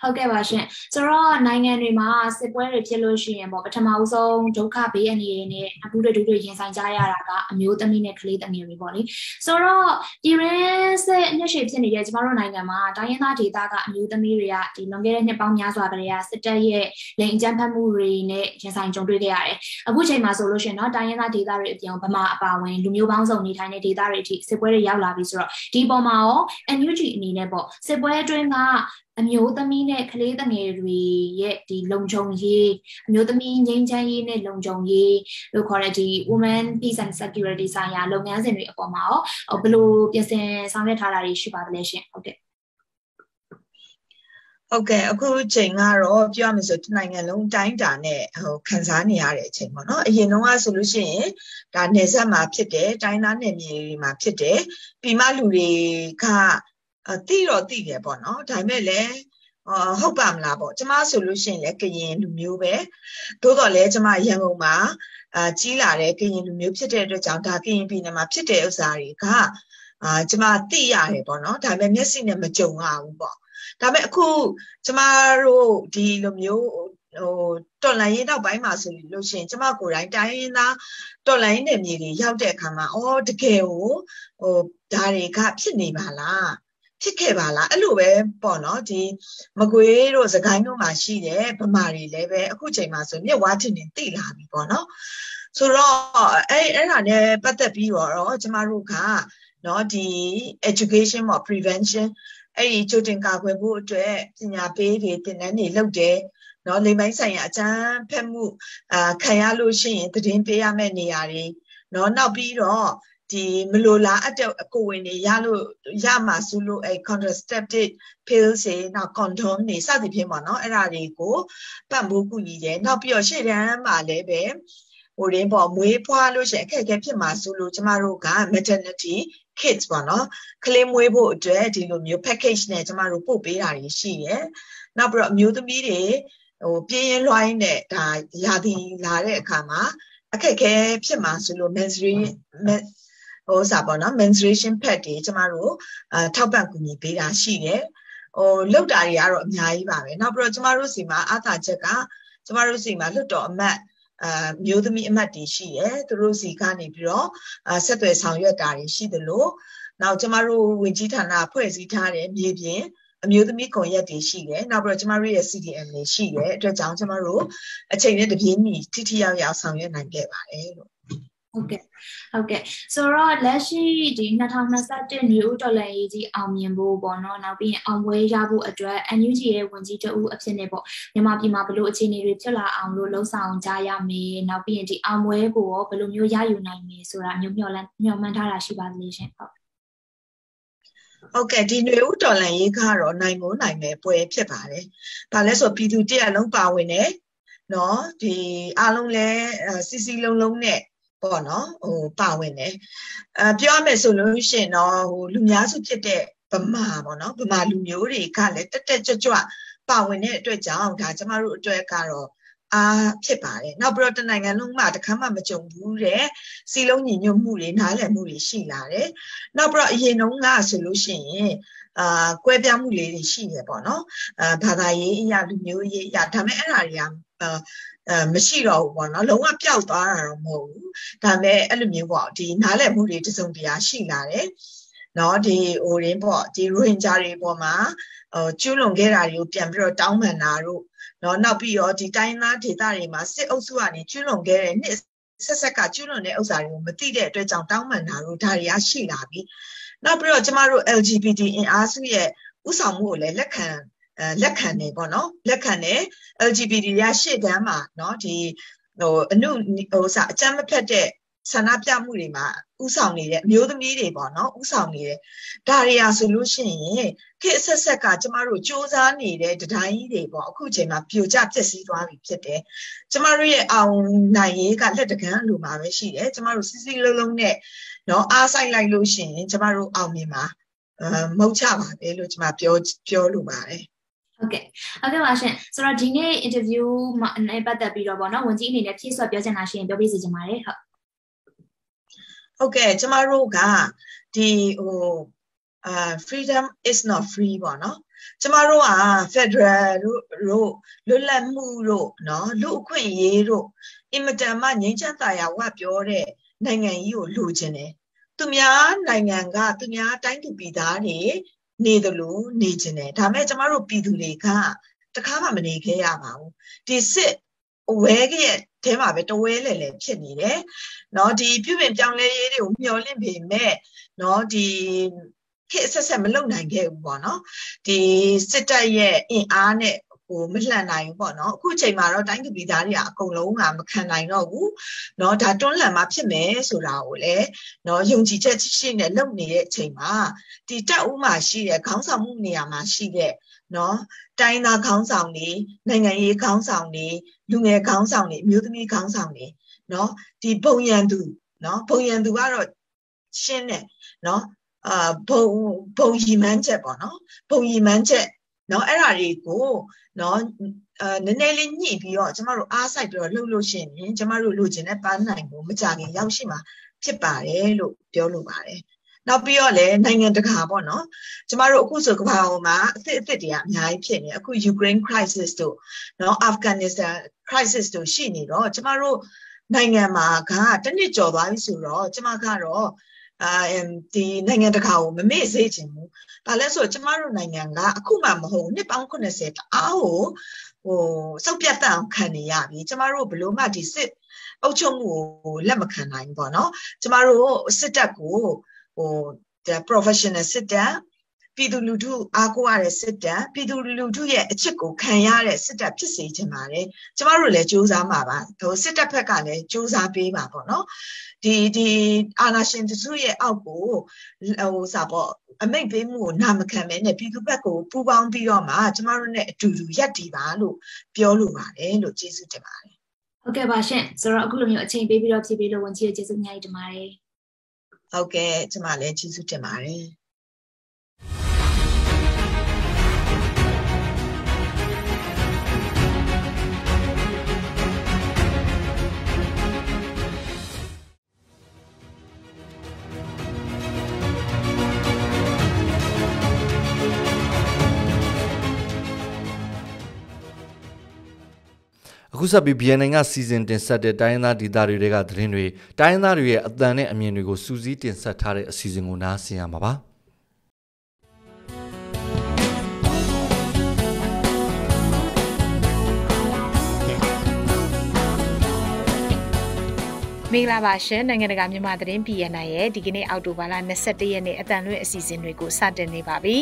ဟုတ်ကဲ့ပါရှင်ဆိုတော့နိုင်ငံတွေမှာစစ်ပွဲတွေဖြစ်လို့ရှိရင်ပေါ့ပထမဦးဆုံးဒုက္ခဘေးအန္တရာယ်နဲ့အမှုတွေဒုတွေရင်ဆိုင်ကြရတာကအမျိုးသမီးနဲ့ကလေးသမီးတွေပေါ့လေဆိုတော့ပြည်ရင်းစစ်အနှစ်ရှည်ဖြစ်နေတဲ့ကျမတို့နိုင်ငံမှာတိုင်းရင်းသားဒေသကအမျိုးသမီးတွေကဒီလွန်ခဲ့တဲ့နှစ်ပေါင်းများစွာကလေးကစစ်တပ်ရဲ့လိင်အကြမ်းဖက်မှုတွေနဲ့ရင်ဆိုင်ကြုံတွေ့ခဲ့ရတယ်အခုချိန်မှာဆိုလို့ရှိရင်တော့တိုင်းရင်းသားဒေသတွေအပြင်ဗမာအပါဝင်လူမျိုးပေါင်းစုံနေထိုင်တဲ့ဒေသတွေအထိစစ်ပွဲတွေရောက်လာပြီဆိုတော့ဒီပေါ်မှာရော NUG အနေနဲ့ပေါ့စစ်ပွဲအတွင်းကအမျိုးသမီးနဲ့ကလေးငယ်တွေရဲ့ဒီလုံခြုံရေးအမျိုးသမီးငြိမ်းချမ်းရေးနဲ့လုံခြုံရေးလို့ခေါ်တဲ့ဒီ women peace and security ဆိုင်ရာလုပ်ငန်းစဉ်တွေအပေါ်မှာရောဘယ်လိုပြင်ဆင်ဆောင်ရွက်ထားတာတွေရှိပါသလဲရှင်ဟုတ်ကဲ့ဟုတ်ကဲ့အခုချိန်ကတော့ပြောရမယ်ဆိုတနိုင်ငံလုံးတိုင်းတာနဲ့ဟိုခံစားနေရတဲ့အချိန်ပေါ့နော်အရင်တော့ဆိုလို့ရှိရင်ဒါနေဆက်မှာဖြစ်တယ်တိုင်းသားနယ်မြေတွေမှာဖြစ်တယ်ပြီးမှလူတွေက တိတော့တိတယ်ပေါ့နော်ဒါပေမဲ့လည်းဟုတ်ပါမလားပေါ့ကျမဆိုလို့ရှိရင်လည်းကရင်လူမျိုးပဲသို့တော်လည်းကျမရန်ကုန်မှာအာကြီးလာတဲ့ကရင်လူမျိုးဖြစ်တဲ့အတွက်ကြောင့်ဒါကရင်ပြည်နယ်မှာဖြစ်တဲ့ဥစ္စာတွေကအာကျမသိရတယ်ပေါ့နော်ဒါပေမဲ့မျက်စိနဲ့မကြုံရဘူးပေါ့ဒါပေမဲ့အခုကျမတို့ဒီလိုမျိုးဟိုတော်လန်ရေးနောက်ပိုင်းမှာဆိုလို့ရှိရင်ကျမကိုယ်တိုင်တိုင်းရင်းသားတော်လန်ရေးနယ်မြေတွေရောက်တဲ့အခါမှာအော်တကယ်ကိုဟိုဒါတွေကဖြစ်နေပါလား ဖြစ်ခဲ့ပါလားအဲ့လိုပဲပေါ့နော်ဒီမကွေးတို့စကိုင်းတို့မှာရှိတဲ့ဗမာတွေလည်းပဲအခုချိန်မှာဆိုမြက်ဝါထင်နေတိလာပြီပေါ့နော်ဆိုတော့အဲ့အဲ့ဒါနဲ့ပတ်သက်ပြီးတော့ကျမတို့ကနော်ဒီ education ပေါ့ prevention အဲ့ဒီကြိုတင်ကာကွယ်ဖို့အတွက်ပညာပေးတွေသင်တန်းတွေလုပ်တယ်နော်လိမ်ပိုင်းဆိုင်ရာအကျန်းဖက်မှုအာခံရလို့ရှိရင်သတင်းပေးရမယ့်နေရာတွေနော်နောက်ပြီးတော့ ဒီမလိုလားအပ်တဲ့အကိုဝင်တွေရလို့ရမှာစုလို့အဲ contraceptive pills တွေနောက် condom တွေစသဖြင့်ပေါ့နော်အဲ့ဒါတွေကိုပတ်မိုးကူညီတယ်နောက်ပြီးတော့ရှေ့တန်းမှာလည်းပဲဟိုရင်းပေါ့မွေးဖွားလို့ရှိရင်အခက်အခဲဖြစ်မှာဆိုလို့ကျမတို့က maternity kits ပေါ့နော်ကလေးမွေးဖို့အတွက်ဒီလိုမျိုး package နဲ့ကျမတို့ပို့ပေးတာတွေရှိတယ်နောက်ပြီးတော့အမျိုးသမီးတွေဟိုပြင်းရင်လွှိုင်းနဲ့ဒါရာသီလာတဲ့အခါမှာအခက်အခဲဖြစ်မှာဆိုလို့ menstruation ဟိုစားပေါ့နော် menstruation pad တွေကျမတို့အာထောက်ပံ့ကူညီပေးတာရှိတယ်ဟိုလောက်တာတွေကတော့အများကြီးပါပဲနောက်ပြီးတော့ကျမတို့စီမှာအာသာချက်ကကျမတို့စီမှာလွတ်တော်အမတ်အာမျိုးသမီးအမတ်တွေရှိတယ်သူတို့စီကနေပြီးတော့အာဆက်သွယ်ဆောင်ရွက်တာတွေရှိသလိုနောက်ကျမတို့ဝင်ကြီးဌာနဖွဲ့စည်းထားတဲ့မြေပြင်အမျိုးသမီးကွန်ရက်တွေရှိတယ်နောက်ပြီးတော့ကျမတို့ရဲ့ CDM တွေရှိတယ်အတွက်ကြောင့်ကျမတို့အချိန်နဲ့တပြေးညီထိထိရောက်ရောက်ဆောင်ရွက်နိုင်ခဲ့ပါတယ်လို့ ဟုတ်ကဲ့ဟုတ်ကဲ့ဆိုတော့လက်ရှိဒီ2021နေဦးတော်လန်ရေးကြီးအောင်မြင်ဖို့ပေါ့နော်နောက်ပြီးရင်အောင်ပွဲရဖို့အတွက် NUG ရဲ့ဝင်ကြီးတဦးအဖြစ်နဲ့ပေါ့မြန်မာပြည်မှာဘလို့အခြေအနေတွေဖြစ်လာအောင်လို့လှုံ့ဆော်ကြရမယ်နောက်ပြီးရင်ဒီအောင်ပွဲကိုရောဘလို့မျိုးရယူနိုင်မယ်ဆိုတာမျိုးမျှော်လင့်မျှော်မှန်းထားတာရှိပါသလဲရှင်ဟုတ်ဟုတ်ကဲ့ဒီຫນွေဦးတော်လန်ရေးကတော့နိုင်မိုးနိုင်မယ်ပွဲဖြစ်ပါတယ်။ဒါလဲဆိုပြည်သူတရက်လုံးပါဝင်တယ်။နော်ဒီအားလုံးလဲစီစီလုံးလုံးနဲ့ ပေါ့နော်ဟိုပါဝင်တယ်အဲပြောရမယ်ဆိုလို့ရှိရင်တော့ဟိုလူများစုဖြစ်တဲ့ဗမာပေါ့နော်ဗမာလူမျိုးတွေကလည်းတက်တက်ကြွကြွပါဝင်တဲ့အတွက်ကြောင့်ဒါကျမတို့အတွက်ကတော့အားဖြစ်ပါတယ်နောက်ပြီးတော့တနိုင်ငံလုံးမှာတခါမှမကြုံဘူးတဲ့စီလုံးညီညွတ်မှုတွေနားလည်မှုတွေရှိလာတယ်နောက်ပြီးတော့အရင်တုန်းကဆိုလို့ရှိရင်အာကွဲပြားမှုလေးတွေရှိရပေါ့နော်အာဘာသာရေးအရာလူမျိုးရေးအရာဒါပေမဲ့အဲ့ဒါတွေက အဲမရှိတော့ဘူးပေါ့နော်လုံးဝပျောက်သွားတာတော့မဟုတ်ဘူးဒါပေမဲ့အဲ့လိုမျိုးပေါ့ဒီနားလည်မှုတွေတစုံတရာရှိလာတယ်နော်ဒီဟိုရင်းပေါ့ဒီရိုဟင်ဂျာတွေပေါ်မှာဟိုကျူးလွန်ခဲ့တာတွေကိုပြန်ပြီးတော့တောင်းပန်တာတို့နော်နောက်ပြီးတော့ဒီတိုင်းသားဒေသတွေမှာစစ်အုပ်စုကနေကျူးလွန်ခဲ့တဲ့နှစ်ဆက်ဆက်ကကျွလွန်တဲ့ဥစ္စာတွေကိုမသိတဲ့အတွက်ကြောင့်တောင်းပန်တာတို့ဒါတွေကရှိလာပြီနောက်ပြီးတော့ကျမတို့ LGBT အင်အားစုရဲ့ဥဆောင်မှုကိုလည်းလက်ခံအဲ လက်ခံနေပေါ့နော်လက်ခံနေ LGBT ရရှေ့တန်းမှာနော်ဒီဟိုအမှုဟိုစာအကြမ်းမဖက်တဲ့ဆန္ဒပြမှုတွေမှာဥဆောင်နေတဲ့အမျိုးသမီးတွေပေါ့နော်ဥဆောင်နေတဲ့ဒါရီယာဆိုလို့ရှိရင်ခေတ်ဆက်ဆက်ကကျမတို့စူးစမ်းနေတဲ့ဒတိုင်းကြီးတွေပေါ့အခုချိန်မှာပြိုကျပျက်စီးသွားပြီဖြစ်တယ်ကျမတို့ရဲ့အောင်နိုင်ရေးကလက်တကမ်းလိုမှာပဲရှိတယ်ကျမတို့စစ်စစ်လုံးလုံးနဲ့နော်အားဆိုင်လိုက်လို့ရှိရင်ကျမတို့အောင်မြင်မှာမဟုတ်ချပါပဲလို့ကျမပြောပြောလိုပါတယ် ဟုတ်ကဲ့ဟုတ်ကဲ့ပါရှင်ဆိုတော့ဒီနေ့ interview မှာနဲ့ပတ်သက်ပြီးတော့ဗောနော်ဝန်ကြီးအနေနဲ့ဖြည့်ဆွတ်ပြောချင်တာရှိရင်ပြောပြစီချင်ပါတယ်ဟုတ်ဟုတ်ကဲ့ကျမတို့ကဒီဟိုအာ freedom is not free ပေါ့နော်ကျမတို့က federal တို့တို့လွတ်လပ်မှုတို့နော်လူအခွင့်အရေးတို့အင်မတန်မှငြိမ်းချမ်းသာယာဝပြောတဲ့နိုင်ငံကြီးကိုလိုချင်တယ်သူများနိုင်ငံကသူများတိုင်းသူပြည်သားတွေ နေတယ်လို့နေချင်တယ်ဒါမဲ့ကျမတို့ပြည်သူတွေကတခါမှမနေခဲ့ရပါဘူးဒီစစ်ဝဲရဲ့အဲမှာပဲတဝဲလေလေဖြစ်နေတယ်เนาะဒီပြုပြင်ပြောင်းလဲရေးတွေကိုမျှော်လင့်ပေမဲ့เนาะဒီခေတ်ဆက်ဆက်မလုံနိုင်ခဲ့ဘူးပေါ့နော်ဒီစစ်တပ်ရဲ့အင်အားနဲ့ ဟိုမလှန်နိုင်ဘူးပေါ့နော်အခုချိန်မှာတော့တိုင်းသူပြည်သားတွေကအကုန်လုံးကမခံနိုင်တော့ဘူးเนาะဒါတွန်းလှန်မှဖြစ်မယ်ဆိုတာကိုလည်းเนาะယုံကြည်ချက်ရှိနဲ့လုပ်နေတဲ့အချိန်မှာဒီတက်ဦးမှာရှိတဲ့ခေါင်းဆောင်မှုနေရာမှာရှိတဲ့နော်တိုင်းသားခေါင်းဆောင်တွေနိုင်ငံရေးခေါင်းဆောင်တွေလူငယ်ခေါင်းဆောင်တွေအမျိုးသမီးခေါင်းဆောင်တွေနော်ဒီဘုံရန်သူနော်ဘုံရန်သူကတော့ရှင်းတယ်နော်အာဘုံဘုံရီမန်းချက်ပေါ့နော်ဘုံရီမန်းချက် နော်အဲ့ဓာတွေကိုနော်အာနည်းနည်းလေးညှိပြီးတော့ကျမတို့အားစိုက်ပြီးတော့လှုပ်လို့ရှိရင်ကျမတို့လိုချင်တဲ့ပန်းနိုင်ကိုမကြခင်ရောက်ရှိမှာဖြစ်ပါတယ်လို့ပြောလိုပါတယ်နောက်ပြီးတော့လည်းနိုင်ငံတကာပေါ့နော်ကျမတို့အခုဆိုကမ္ဘာပေါ်မှာအစ်စ်အစ်စ်တွေကအများကြီးဖြစ်နေအခု Ukraine crisis တို့နော် Afghanistan crisis တို့ရှိနေတော့ကျမတို့နိုင်ငံမှာကတနစ်ကျော်သွားပြီဆိုတော့ကျမကတော့ အာဒီနိုင်ငံတကာကိုမမေ့စေချင်ဘူး။ဘာလဲဆိုတော့ကျမတို့နိုင်ငံကအခုမှမဟုတ်နှစ်ပေါင်း80တအားကိုဟိုစုပ်ပြတ်တအောင်ခံနေရပြီ။ကျမတို့ဘလို့မှဒီစစ်အုပ်ချုပ်မှုကိုလက်မခံနိုင်ဘူးပေါ့နော်။ကျမတို့စစ်တပ်ကိုဟို professional စစ်တပ် ပြည်သူလူထုအားကိုးရတဲ့စစ်တပ်ပြည်သူလူထုရဲ့အချစ်ကိုခံရတဲ့စစ်တပ်ဖြစ်စေချင်ပါတယ်ကျမတို့လည်းစူးစမ်းမှာပါဟိုစစ်တပ်ဘက်ကလည်းစူးစမ်းပေးပါပေါ့နော်ဒီဒီအာနာရှင်တစုရဲ့အောက်ကိုဟိုစာပေါ့အမိတ်ပေးမှုကိုနာမခံမဲနဲ့ပြည်သူဘက်ကိုပူးပေါင်းပြီးတော့မှကျမတို့နဲ့အတူတူရက်တည်ပါလို့ပြောလိုပါတယ်လို့ကျေးဇူးတင်ပါတယ်ဟုတ်ကဲ့ပါရှင်ဆိုတော့အခုလိုမျိုးအချိန်ပေးပြီးတော့ဖြည့်ပေးလို့ဝန်ကြီးရဲ့ကျေးဇူးအများကြီးတင်ပါတယ်ဟုတ်ကဲ့ကျမလည်းကျေးဇူးတင်ပါတယ် အခုဆက်ပြီး BNN ကစီစဉ်တင်ဆက်တဲ့တိုင်းရင်းသားဒေသတွေကသတင်းတွေတိုင်းရင်းသားတွေရဲ့အသံနဲ့အမြင်တွေကိုစူးစီးတင်ဆက်ထားတဲ့အစီအစဉ်ကိုနားဆင်ရမှာပါ။ မင်္ဂလာပါရှင်နိုင်ငံတကာမြန်မာသတင်း PNN ရဲ့ဒီကနေ့အောက်တိုဘာလ22ရက်နေ့အတန်လွင့်အစီအစဉ်တွေကိုစတင်နေပါပြီ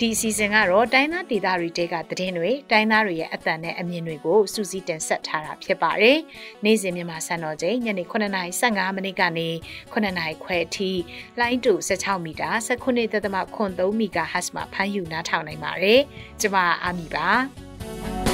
ဒီအစီအစဉ်ကတော့တိုင်းသားဒေသတွေတဲကသတင်းတွေတိုင်းသားတွေရဲ့အတန်နဲ့အမြင်တွေကိုစူးစီးတင်ဆက်ထားတာဖြစ်ပါတယ်နေ့စဉ်မြန်မာစံတော်ချိန်ညနေ9:15မိနစ်ကနေ9:00ခွဲအထိလိုင်းတူ16မီတာ19.3 MHz မှာဖမ်းယူနားထောင်နိုင်ပါတယ်ကျွန်မအာမီပါ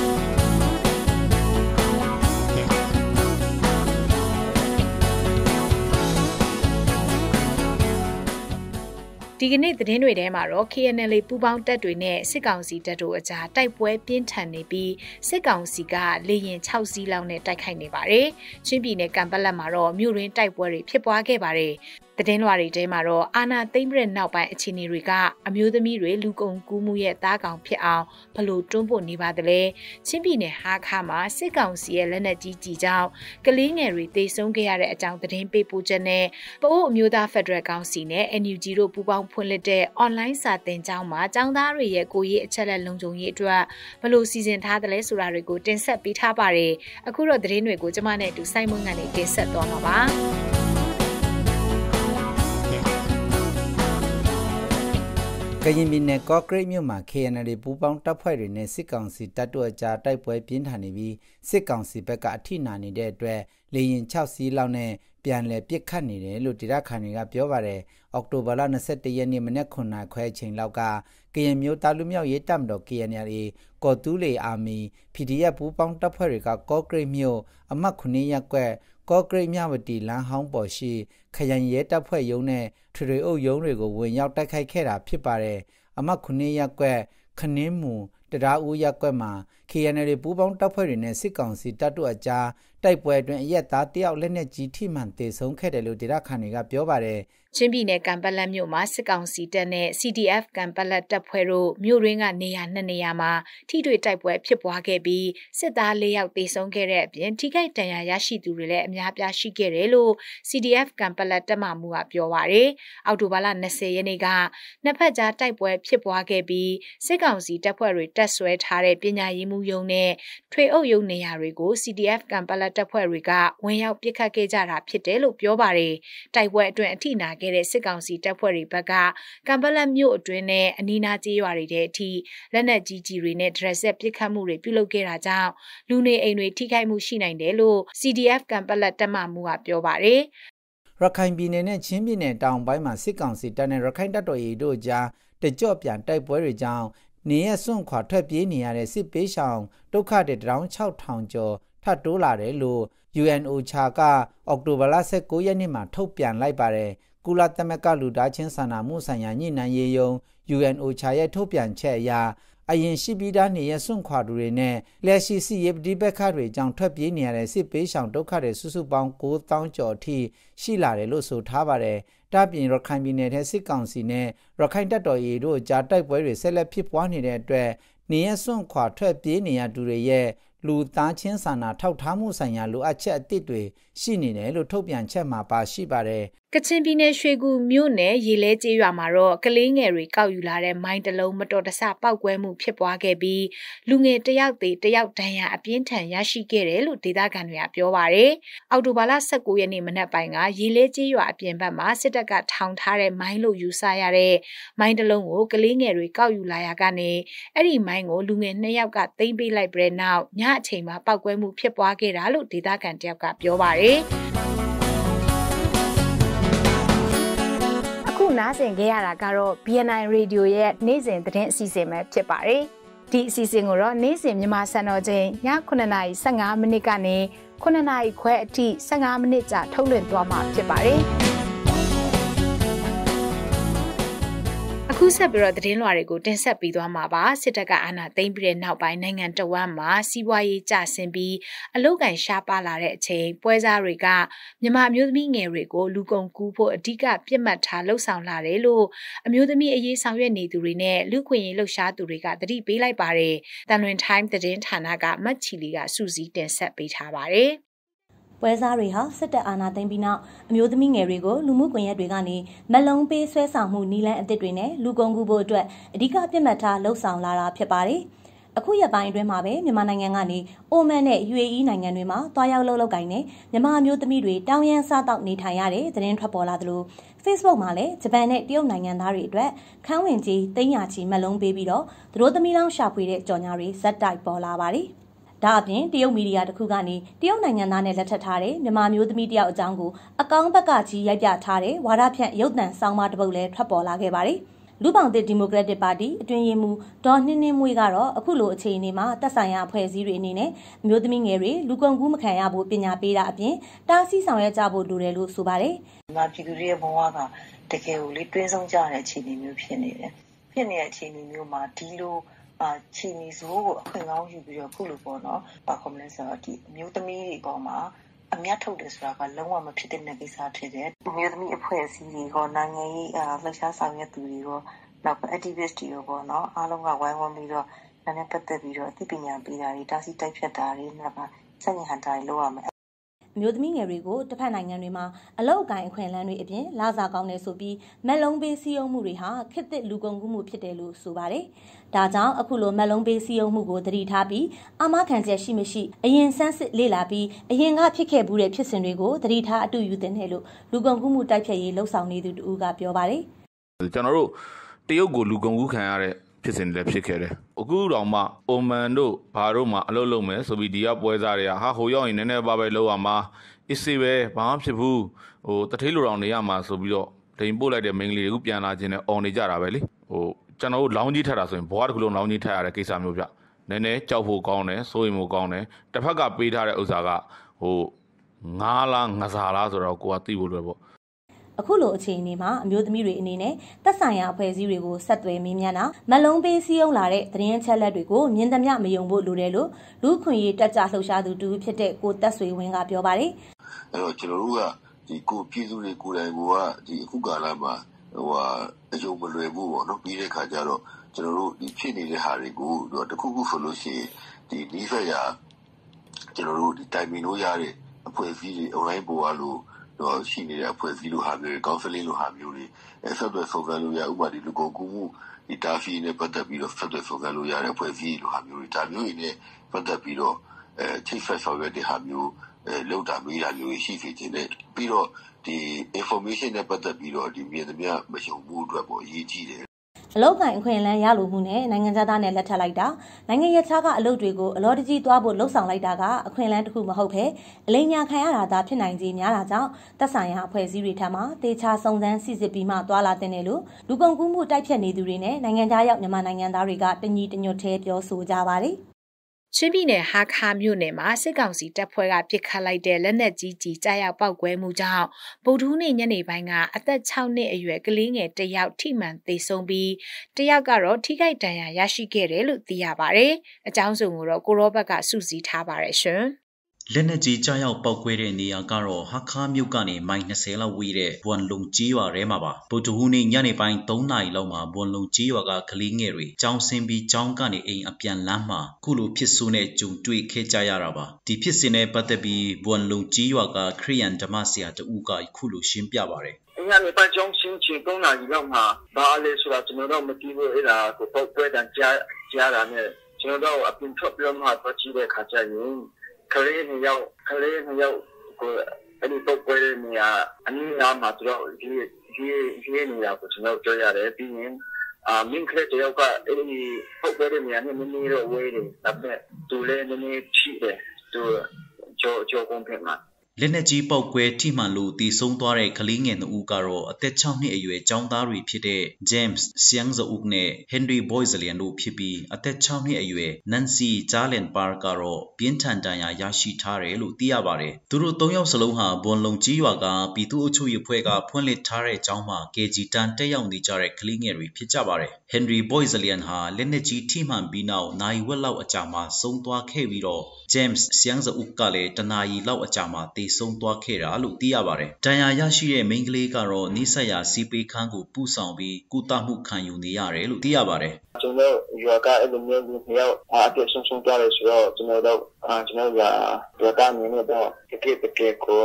ဒီကနေ့သတင်းတွေထဲမှာတော့ KNL ပူးပေါင်းတပ်တွေနဲ့စစ်ကောင်စီတပ်တို့အကြားတိုက်ပွဲပြင်းထန်နေပြီးစစ်ကောင်စီကလေရင်6စီးလောက်နဲ့တိုက်ခိုက်နေပါတယ်။ချင်းပြည်နယ်ကံပက်လက်မှာတော့မြို့ရင်းတိုက်ပွဲတွေဖြစ်ပွားခဲ့ပါတယ်။တသတင်းလွှာတွေထဲမှာတော့အာနာသိမ့်ပြတဲ့နောက်ပိုင်းအခြေအနေတွေကအမျိုးသမီးတွေလူကုန်ကူးမှုရဲ့တားကောင်ဖြစ်အောင်ဘလို့တွန်းပို့နေပါသလဲချင်းပြည်နယ်ဟာခါမှာစစ်ကောင်စီရဲ့လက်နက်ကြီးကြီးကြောင့်ကလေးငယ်တွေတေဆုံးခဲ့ရတဲ့အကြောင်းသတင်းပေးပို့ချက်နဲ့ပအိုးအမျိုးသားဖက်ဒရယ်ကောင်စီနဲ့ NUG တို့ပူးပေါင်းဖွင့်လှစ်တဲ့ online စာသင်ကျောင်းမှာကျောင်းသားတွေရဲ့ကိုရေးအချက်လက်လုံခြုံရေးအတွက်ဘလို့စီစဉ်ထားသလဲဆိုတာတွေကိုတင်ဆက်ပေးထားပါတယ်အခုတော့သတင်းတွေကိုကျမနဲ့အတူစိုင်းမွန်းကနေတင်ဆက်သွားမှာပါကရင်ပြည်နယ်ကော့ကရိတ်မြို့မှာ KNL ပူးပေါင်းတပ်ဖွဲ့တွေနဲ့စစ်ကောင်စီတပ်တို့အကြားတိုက်ပွဲပြင်းထန်နေပြီးစစ်ကောင်စီဘက်ကအထိနာနေတဲ့အတွက်လေရင်6စီးလောက်နဲ့ ပြန်လည်ပစ်ခတ်နေတယ်လို့ဒေသခံတွေကပြောပါတယ်။အောက်တိုဘာလ22ရက်နေ့မနေ့9နာရီခွဲအချိန်လောက်ကကရင်မျိုးသားလူမျိုးရေးတပ်မတော် KNL ကော်တူးလေအာမီ PDF ပူးပေါင်းတပ်ဖွဲ့တွေကကော့ကရိတ်မြို့အမှတ်9ရပ်ကွက်ကော့ကရိတ်မြဝတီလမ်းဟောင်းပေါ်ရှိခရိုင်ရဲတပ်ဖွဲ့ရုံးနဲ့ထွေထွေအုပ်ရုံးတွေကိုဝင်ရောက်တိုက်ခိုက်ခဲ့တာဖြစ်ပါတယ်။အမှတ်9ရပ်ကွက်ခနင်းမူတရားဦးရပ်ကွက်မှာ KNL ပူးပေါင်းတပ်ဖွဲ့တွေနဲ့စစ်ကောင်စီတပ်တို့အကြားတိုက်ပွဲအတွင်းအရက်သားတယောက်လက်နက်ကြီးထိမှန်တေဆုံးခဲ့တယ်လို့ဒေသခံတွေကပြောပါတယ်။ချင်းပြည်နယ်ကံပလက်မြို့မှာစစ်ကောင်စီတပ်နဲ့ CDF ကံပလက်တပ်ဖွဲ့တို့မြို့ရင်းကနေရာနှစ်နေရာမှာထိတွေ့တိုက်ပွဲဖြစ်ပွားခဲ့ပြီးစစ်သား၄ယောက်သေဆုံးခဲ့တဲ့အပြင်ထိခိုက်ဒဏ်ရာရရှိသူတွေလည်းအများပြားရှိခဲ့တယ်လို့ CDF ကံပလက်တပ်မမှုကပြောပါရယ်အောက်တိုဘာလ20ရက်နေ့ကနှစ်ဖက်ကြားတိုက်ပွဲဖြစ်ပွားခဲ့ပြီးစစ်ကောင်စီတပ်ဖွဲ့တွေတပ်ဆွဲထားတဲ့ပညာရေးမှုယုံနဲ့ထွေအုပ်ယုံနေရာတွေကို CDF ကံပလက်တပ်ဖွဲ့တွေကဝင်ရောက်ပစ်ခတ်ခဲ့ကြတာဖြစ်တယ်လို့ပြောပါရယ်တိုက်ပွဲအတွင်းအထိနာခဲ့တဲ့စစ်ကောင်စီတပ်ဖွဲ့တွေဘက်ကကံပလက်မြို့အတွင်းနဲ့အနီးနားကျေးရွာတွေတဲ့အထိလက်နက်ကြီးကြီးတွေနဲ့ဒရက်ဆက်ပစ်ခတ်မှုတွေပြုလုပ်ခဲ့တာကြောင့်လူနေအိမ်တွေထိခိုက်မှုရှိနိုင်တယ်လို့ CDF ကံပလက်တပ်မမှုကပြောပါတယ်ရခိုင်ပြည်နယ်နဲ့ချင်းပြည်နယ်တောင်ပိုင်းမှာစစ်ကောင်စီတပ်နဲ့ရခိုင်တပ်တော်ရေးတို့ကြားတကြော့ပြန်တိုက်ပွဲတွေကြောင့် နေရစွန့်ခွာထွက်ပြေးနေရတဲ့စစ်ပေးရှောင်ဒုက္ခတွေတောင်6000ကျော်ထပ်တိုးလာတယ်လို့ UNOCHA ကအောက်တိုဘာလ19ရက်နေ့မှာထုတ်ပြန်လိုက်ပါတယ်ကုလသမဂ္ဂလူသားချင်းစာနာမှုဆိုင်ရာညှိနှိုင်းရေးယုံ UNOCHA ရဲ့ထုတ်ပြန်ချက်အရအရင်ရှိပြီးသားနေရစွန့်ခွာသူတွေနဲ့လက်ရှိစီရေးပဋိပက္ခတွေကြောင့်ထွက်ပြေးနေရတဲ့စစ်ပေးရှောင်ဒုက္ခတွေစုစုပေါင်း9000ကျော်အထိရှိလာတယ်လို့ဆိုထားပါတယ်။ ဒါပြင်ရခိုင်ပြည်နယ်ထဲစစ်ကောင်စီနဲ့ရခိုင်တပ်တော်ရေးတို့ကြားတိုက်ပွဲတွေဆက်လက်ဖြစ်ပွားနေတဲ့အတွက်နေရစွန့်ခွာထွက်ပြေးနေရသူတွေရဲ့လူသားချင်းစာနာထောက်ထားမှုဆိုင်ရာလိုအပ်ချက်အသစ်တွေရှိနေတယ်လို့ထုတ်ပြန်ချက်မှာပါရှိပါတယ်ကချင်ပြည်နယ်ရွှေကူမြို့နယ်ရေလဲကျေးရွာမှာတော့ကလေးငယ်တွေကောက်ယူလာတဲ့မိုင်းတလုံးမတော်တဆပောက်ကွဲမှုဖြစ်ပွားခဲ့ပြီးလူငယ်တယောက်သေးတယောက်ဒဏ်ရာအပြင်းထန်ရရှိခဲ့တယ်လို့ဒေသခံတွေကပြောပါရယ်။အောက်တိုဘာလ19ရက်နေ့မနက်ပိုင်းကရေလဲကျေးရွာအပြင်ဘက်မှာစစ်တပ်ကထောင်ထားတဲ့မိုင်းလို့ယူဆရတဲ့မိုင်းတလုံးကိုကလေးငယ်တွေကောက်ယူလာရကနေအဲ့ဒီမိုင်းကိုလူငယ်2ယောက်ကသိမ်းပေးလိုက်ပြီးနောက်ညအချိန်မှာပောက်ကွဲမှုဖြစ်ပွားခဲ့တာလို့ဒေသခံတယောက်ကပြောပါရယ်။နားဆင်ခဲ့ရတာကတော့ BNI Radio ရဲ့နေ့စဉ်သတင်းအစီအစဉ်ပဲဖြစ်ပါတယ်။ဒီအစီအစဉ်ကိုတော့နေ့စဉ်မြန်မာစံတော်ချိန်ည9:15မိနစ်ကနေ9:00ခွဲအထိ15မိနစ်ကြာထုတ်လွှင့်သွားမှာဖြစ်ပါတယ်။ ဆက်ပြီးတော့သတင်းလွှာတွေကိုတင်ဆက်ပေးသွားမှာပါစစ်တပ်ကအာဏာသိမ်းပြီးတဲ့နောက်ပိုင်းနိုင်ငံတော်ဝန်မှာစီးပွားရေးကျဆင်းပြီးအလုတ်ကန်ရှားပါလာတဲ့အချိန်ပွဲစားတွေကမြန်မာမျိုးသမီးငယ်တွေကိုလူကုန်ကူးဖို့အဓိကပြစ်မှတ်ထားလှုံ့ဆော်လာတယ်လို့အမျိုးသမီးအရေးဆောင်ရွက်နေသူတွေနဲ့လူခွင့်ရေးလှုပ်ရှားသူတွေကတတိပေးလိုက်ပါတယ်တန်လွင် time သတင်းဌာနကမတ်ချီလီကစူးစီးတင်ဆက်ပေးထားပါတယ် ပွဲစားတွေဟာစစ်တပ်အာဏာသိမ်းပြီးနောက်အမျိုးသမီးငယ်တွေကိုလူမှုကွန်ရက်တွေကနေမလုံးပေးဆွဲဆောင်မှုနီလန်းအသစ်တွေနဲ့လူကုန်ကူဖို့အတွက်အဓိကပြစ်မှတ်ထားလှုံ့ဆော်လာတာဖြစ်ပါတယ်။အခုရက်ပိုင်းအတွင်းမှာပဲမြန်မာနိုင်ငံကနေအိုမန်နဲ့ UAE နိုင်ငံတွေမှာတွားရောက်လှုပ်လှုပ်ကိုင်းနဲ့မြန်မာမျိုးသမီးတွေတောင်းရန်စားတောက်နေထိုင်ရတဲ့သတင်းထွက်ပေါ်လာသလို Facebook မှာလည်းဂျပန်နဲ့တရုတ်နိုင်ငံသားတွေအတွက်ခန်းဝင်ကြီးတိညာချီမလုံးပေးပြီးတော့သူတို့သမီးလောင်းရှာဖွေတဲ့ကြော်ညာတွေဇက်တိုက်ပေါ်လာပါတယ်။ ဒါအပြင်တရုတ်မီဒီယာတစ်ခုကနေတရုတ်နိုင်ငံသားနဲ့လက်ထပ်ထားတဲ့မြန်မာမျိုးသမီးတယောက်အကြောင်းကိုအကောင့်ဘက်ကကြီးရိုက်ပြထားတဲ့ဝါဒဖြန့်ရုပ်သံဆောင်းပါးတစ်ပုဒ်လည်းထွက်ပေါ်လာခဲ့ပါတယ်။လူပောင်သစ်ဒီမိုကရက်တစ်ပါတီအတွင်းရေးမှူးဒေါ်နှင်းနှင်းမွေးကတော့အခုလိုအခြေအနေမှာတက်ဆိုင်ရာအဖွဲ့အစည်းတွေအနေနဲ့အမျိုးသမီးငယ်တွေလူကုန်ကူးမခံရဖို့ပညာပေးတာအပြင်တားဆီးဆောင်ရွက်ကြဖို့လိုတယ်လို့ဆိုပါတယ်။ဒီမှာပြည်သူတွေရဲ့ဘဝကတကယ်ကိုလေတွင်းဆုံးကြတဲ့အခြေအနေမျိုးဖြစ်နေတယ်။ဖြစ်နေတဲ့အခြေအနေမျိုးမှာဒီလို အာချီနီဆိုးကိုအခွင့်ကောင်းယူပြီးတော့ခုလိုပေါ့နော်။ဘာခေါ်မလဲဆိုတော့ဒီအမျိုးသမီးတွေပေါ်မှာအများထုတ်တယ်ဆိုတာကလုံးဝမဖြစ်တဲ့ကိစ္စဖြစ်တယ်။မြို့သမီးအဖွဲ့အစည်းတွေကနိုင်ငံရေးလှုပ်ရှားဆောင်ရွက်သူတွေကနောက် activist တွေရောပေါ့နော်အားလုံးကဝိုင်းဝန်းပြီးတော့ဒါနဲ့ပတ်သက်ပြီးတော့အသိပညာပေးတာတွေတားဆီးတိုက်ဖြတ်တာတွေနောက်ကစက်ညဟန်တာတွေလုပ်ရမယ်အမျိုးသမီးငယ်တွေကိုတစ်ဖက်နိုင်ငံတွေမှာအလောက်အကင်အခွင့်အလမ်းတွေအပြင်လာစားကောင်းနေဆိုပြီးမက်လုံးပေးစီးယုံမှုတွေဟာခစ်သစ်လူကုန်ကူးမှုဖြစ်တယ်လို့ဆိုပါတယ်။ ဒါကြောင့်အခုလိုမက်လုံးပေးစီးယုံမှုကိုသတိထားပြီးအာမခံချက်ရှိမရှိအရင်ဆန်းစစ်လေ့လာပြီးအရင်ကဖြစ်ခဲ့မှုတဲ့ဖြစ်စဉ်တွေကိုသတိထားအတူယူတင်တယ်လို့လူကုန်ကူးမှုတိုက်ဖျက်ရေးလှုပ်ဆောင်နေသူတူကပြောပါတယ်။ကျွန်တော်တို့တရုတ်ကိုလူကုန်ကူးခံရတဲ့ဖြစ်စဉ်တွေဖြစ်ခဲ့တယ်။အခုတော့မှအိုမန်တို့ဘာတို့မှအလုပ်လုပ်မယ်ဆိုပြီးဒီကပွဲစားတွေကဟာဟိုရောက်ရင်နည်းနည်းပါးပဲလောက်ရမှာအစ်စေပဲဘာမှဖြစ်ဘူးဟိုတထေးလိုတောင်နေရမှာဆိုပြီးတော့ဒိန်ပို့လိုက်တဲ့မိန်းကလေးတွေကပြန်လာခြင်းနဲ့អော်နေကြတာပဲလေဟို ကျွန်တော်တို့လောင်းကြီးထက်တာဆိုရင်ဘွားတစ်ခုလုံးလောင်းကြီးထက်ရတဲ့ကိစ္စမျိုးပြနည်းနည်းကြောက်ဖို့ကောင်းတယ်စိုးရိမ်ဖို့ကောင်းတယ်တစ်ဖက်ကပေးထားတဲ့ဥစ္စာကဟိုငားလားငစားလားဆိုတော့ကိုကသိဖို့လွယ်ပေါ့အခုလိုအခြေအနေမှာအမျိုးသမီးတွေအနေနဲ့သက်ဆိုင်ရာအဖွဲ့အစည်းတွေကိုဆက်သွယ်မေးမြန်းတာမလုံးပေးစည်းရုံးလာတဲ့သတင်းချက်လက်တွေကိုမြင်သမျှမယုံဖို့လိုတယ်လို့လူခွင့်ရေးတက်ကြလှုပ်ရှားသူတူဖြစ်တဲ့ကိုတက်ဆွေဝင်းကပြောပါတယ်။အဲ့တော့ကျွန်တော်တို့ကဒီကိုပြည်သူတွေကိုယ်တိုင်ကဒီအခုကာလမှာဟိုဟာ အယုံမလွယ်ဘူးပေါ့နော် ပြီးတဲ့ခါကျတော့ကျွန်တော်တို့ဒီဖြစ်နေတဲ့ဟာတွေကိုတော့တခုခုဆိုလို့ရှိရင်ဒီဒီဖက်ရကျွန်တော်တို့ဒီတိုင်မီလို့ရတဲ့ အဖွဲ့အစည်းတွေ online ပေါ်ကလို့တော့ရှိနေတဲ့ အဖွဲ့အစည်းလိုဟာမျိုးတွေ counseling လိုဟာမျိုးတွေအဲဆက်သွယ်ဆောင်ရွက်လို့ရဥပမာဒီလူကုန်ကူးမှုဒီတာဖီနဲ့ ပတ်သက်ပြီးတော့ ဆက်သွယ်ဆောင်ရွက်လို့ရတဲ့ အဖွဲ့အစည်းလိုဟာမျိုးတွေ ဒါမျိုးတွေနဲ့ ပတ်သက်ပြီးတော့အဲချိတ်ဆက်ဆောင်ရွက်တဲ့ဟာမျိုးအဲလောက်တာ မေးတာမျိုးရှိစီခြင်းနဲ့ပြီးတော့ ဒီ information နဲ့ပတ်သက်ပြီးတော့ဒီမြင်သမျှမယုံမှုအတွက်ပေါ့အရေးကြီးတယ်အလောက်ကန်အခွင့်အလမ်းရလိုမှုနဲ့နိုင်ငံသားနဲ့လက်ထပ်လိုက်တာနိုင်ငံရခြားကအလုပ်တွေကိုအလောတကြီးသွားဖို့လှုံ့ဆော်လိုက်တာကအခွင့်အလမ်းတစ်ခုမဟုတ်ဘဲအလိညာခံရတာသာဖြစ်နိုင်ကြီးများတာကြောင့်သက်ဆိုင်ရာအဖွဲ့အစည်းတွေထံမှတေချာစုံစမ်းစစ်စစ်ပြီးမှသွားလာတဲ့လို့လူကုန်ကူးမှုတိုက်ဖြတ်နေသူတွေနဲ့နိုင်ငံသားရောက်မြန်မာနိုင်ငံသားတွေကတညီတညွတ်သေးပြောဆိုကြပါတယ် ချင်းပြည်နယ်ဟာခါမြို့နယ်မှာစစ်ကောင်စီတပ်ဖွဲ့ကပစ်ခတ်လိုက်တဲ့လက်နက်ကြီးကြီးကြားရောက်ပောက်ကွဲမှုကြောင့်ဗုဒ္ဓဟူးနေ့ညနေပိုင်းကအသက်6နှစ်အရွယ်ကလေးငယ်တစ်ယောက်ထိမှန်သေဆုံးပြီးတစ်ယောက်ကတော့ထိခိုက်ဒဏ်ရာရရှိခဲ့တယ်လို့သိရပါဗျ။အကြောင်းစုံကိုတော့ကိုရောဘက်ကစုစည်းထားပါရရှင်။ လက်နက်ကြီးကြားရောက်ပောက်ကွဲတဲ့နေရာကတော့ဟာခါမြို့ကနေမိုင်20လောက်ဝေးတဲ့ဘွမ်လုံကြီးရွာထဲမှာပါဗုဒ္ဓဟူးနေ့ညနေပိုင်း3နာရီလောက်မှာဘွမ်လုံကြီးရွာကကလေးငယ်တွေကြောင်းဆင်းပြီးကြောင်းကနေအိမ်အပြန်လမ်းမှာခုလိုဖြစ်ဆိုးနဲ့ကြုံတွေ့ခဲ့ကြရတာပါဒီဖြစ်စဉ်နဲ့ပတ်သက်ပြီးဘွမ်လုံကြီးရွာကခရိယန်ဓမ္မဆရာတဦးကခုလိုရှင်းပြပါတယ်ညနေပိုင်းကျောင်းဆင်းချင်3နာရီလောက်မှာဘာလဲဆိုတာကျွန်တော်တို့မသိဘူးအဲ့ဒါကိုပောက်ကွဲတဲ့ကြားကြားတာနဲ့ကျွန်တော်တို့အပြင်ထွက်ပြီးမှတော့ကြည့်တဲ့ခါကျရင် ကလေးနှစ်ယောက်ကလေးနှစ်ယောက်ကိုအဲ့ဒီပုတ်ပွဲနေရာအနည်းငယ်မှာသူတို့ဒီဒီဒီနေရာကိုကျွန်တော်ကြွရတယ်ပြီးရင်အာမင်းကလေးတယောက်ကအဲ့ဒီပုတ်ပွဲနေရာနဲ့နည်းနည်းတော့ဝေးတယ်ဒါပေမဲ့သူလည်းနည်းနည်းထိတယ်သူကြောကြောကုန်ပြန်မှာ လက်နက်ကြီးပောက်ကွဲထိမှန်လို့တည်ဆုံးသွားတဲ့ကလေးငယ်နှစ်ဦးကတော့အသက်6နှစ်အရွယ်ကျောင်းသားတွေဖြစ်တဲ့ James Siang Zouk နဲ့ Henry Boyzelian တို့ဖြစ်ပြီးအသက်6နှစ်အရွယ် Nancy Jalen Park ကတော့ပြင်းထန်ဒဏ်ရာရရှိထားတယ်လို့သိရပါတယ်။သူတို့၃ယောက်စလုံးဟာဘွန်လုံကြီးရွာကပြည်သူ့အုပ်ချုပ်ရေးဖွဲ့ကဖွင့်လှစ်ထားတဲ့ကျောင်းမှာ KG တန်းတက်ရောက်နေကြတဲ့ကလေးငယ်တွေဖြစ်ကြပါတယ်။ Henry Boyzelian ဟာလက်နက်ကြီးထိမှန်ပြီးနောက်နိုင်ဝက်လောက်အကြာမှာဆုံးသွားခဲ့ပြီးတော့ James Siang Zouk ကလည်းတနာရီလောက်အကြာမှာသေဆုံးသွားခဲ့တာလို့သိရပါတယ်။ဒဏ်ရာရရှိတဲ့မိန်းကလေးကတော့နိဆက်ရာစီပေးခန်းကိုပူဆောင်ပြီးကုသမှုခံယူနေရတယ်လို့သိရပါတယ်။ကျွန်တော်ရွာကအဲ့လိုမျိုးမျိုးရောက်အပြည့်ဆုံးဆုံးသွားတယ်ဆိုတော့ကျွန်တော်တို့ကျွန်တော်ရွာရွာကနေတော့တကယ်တကယ်ကို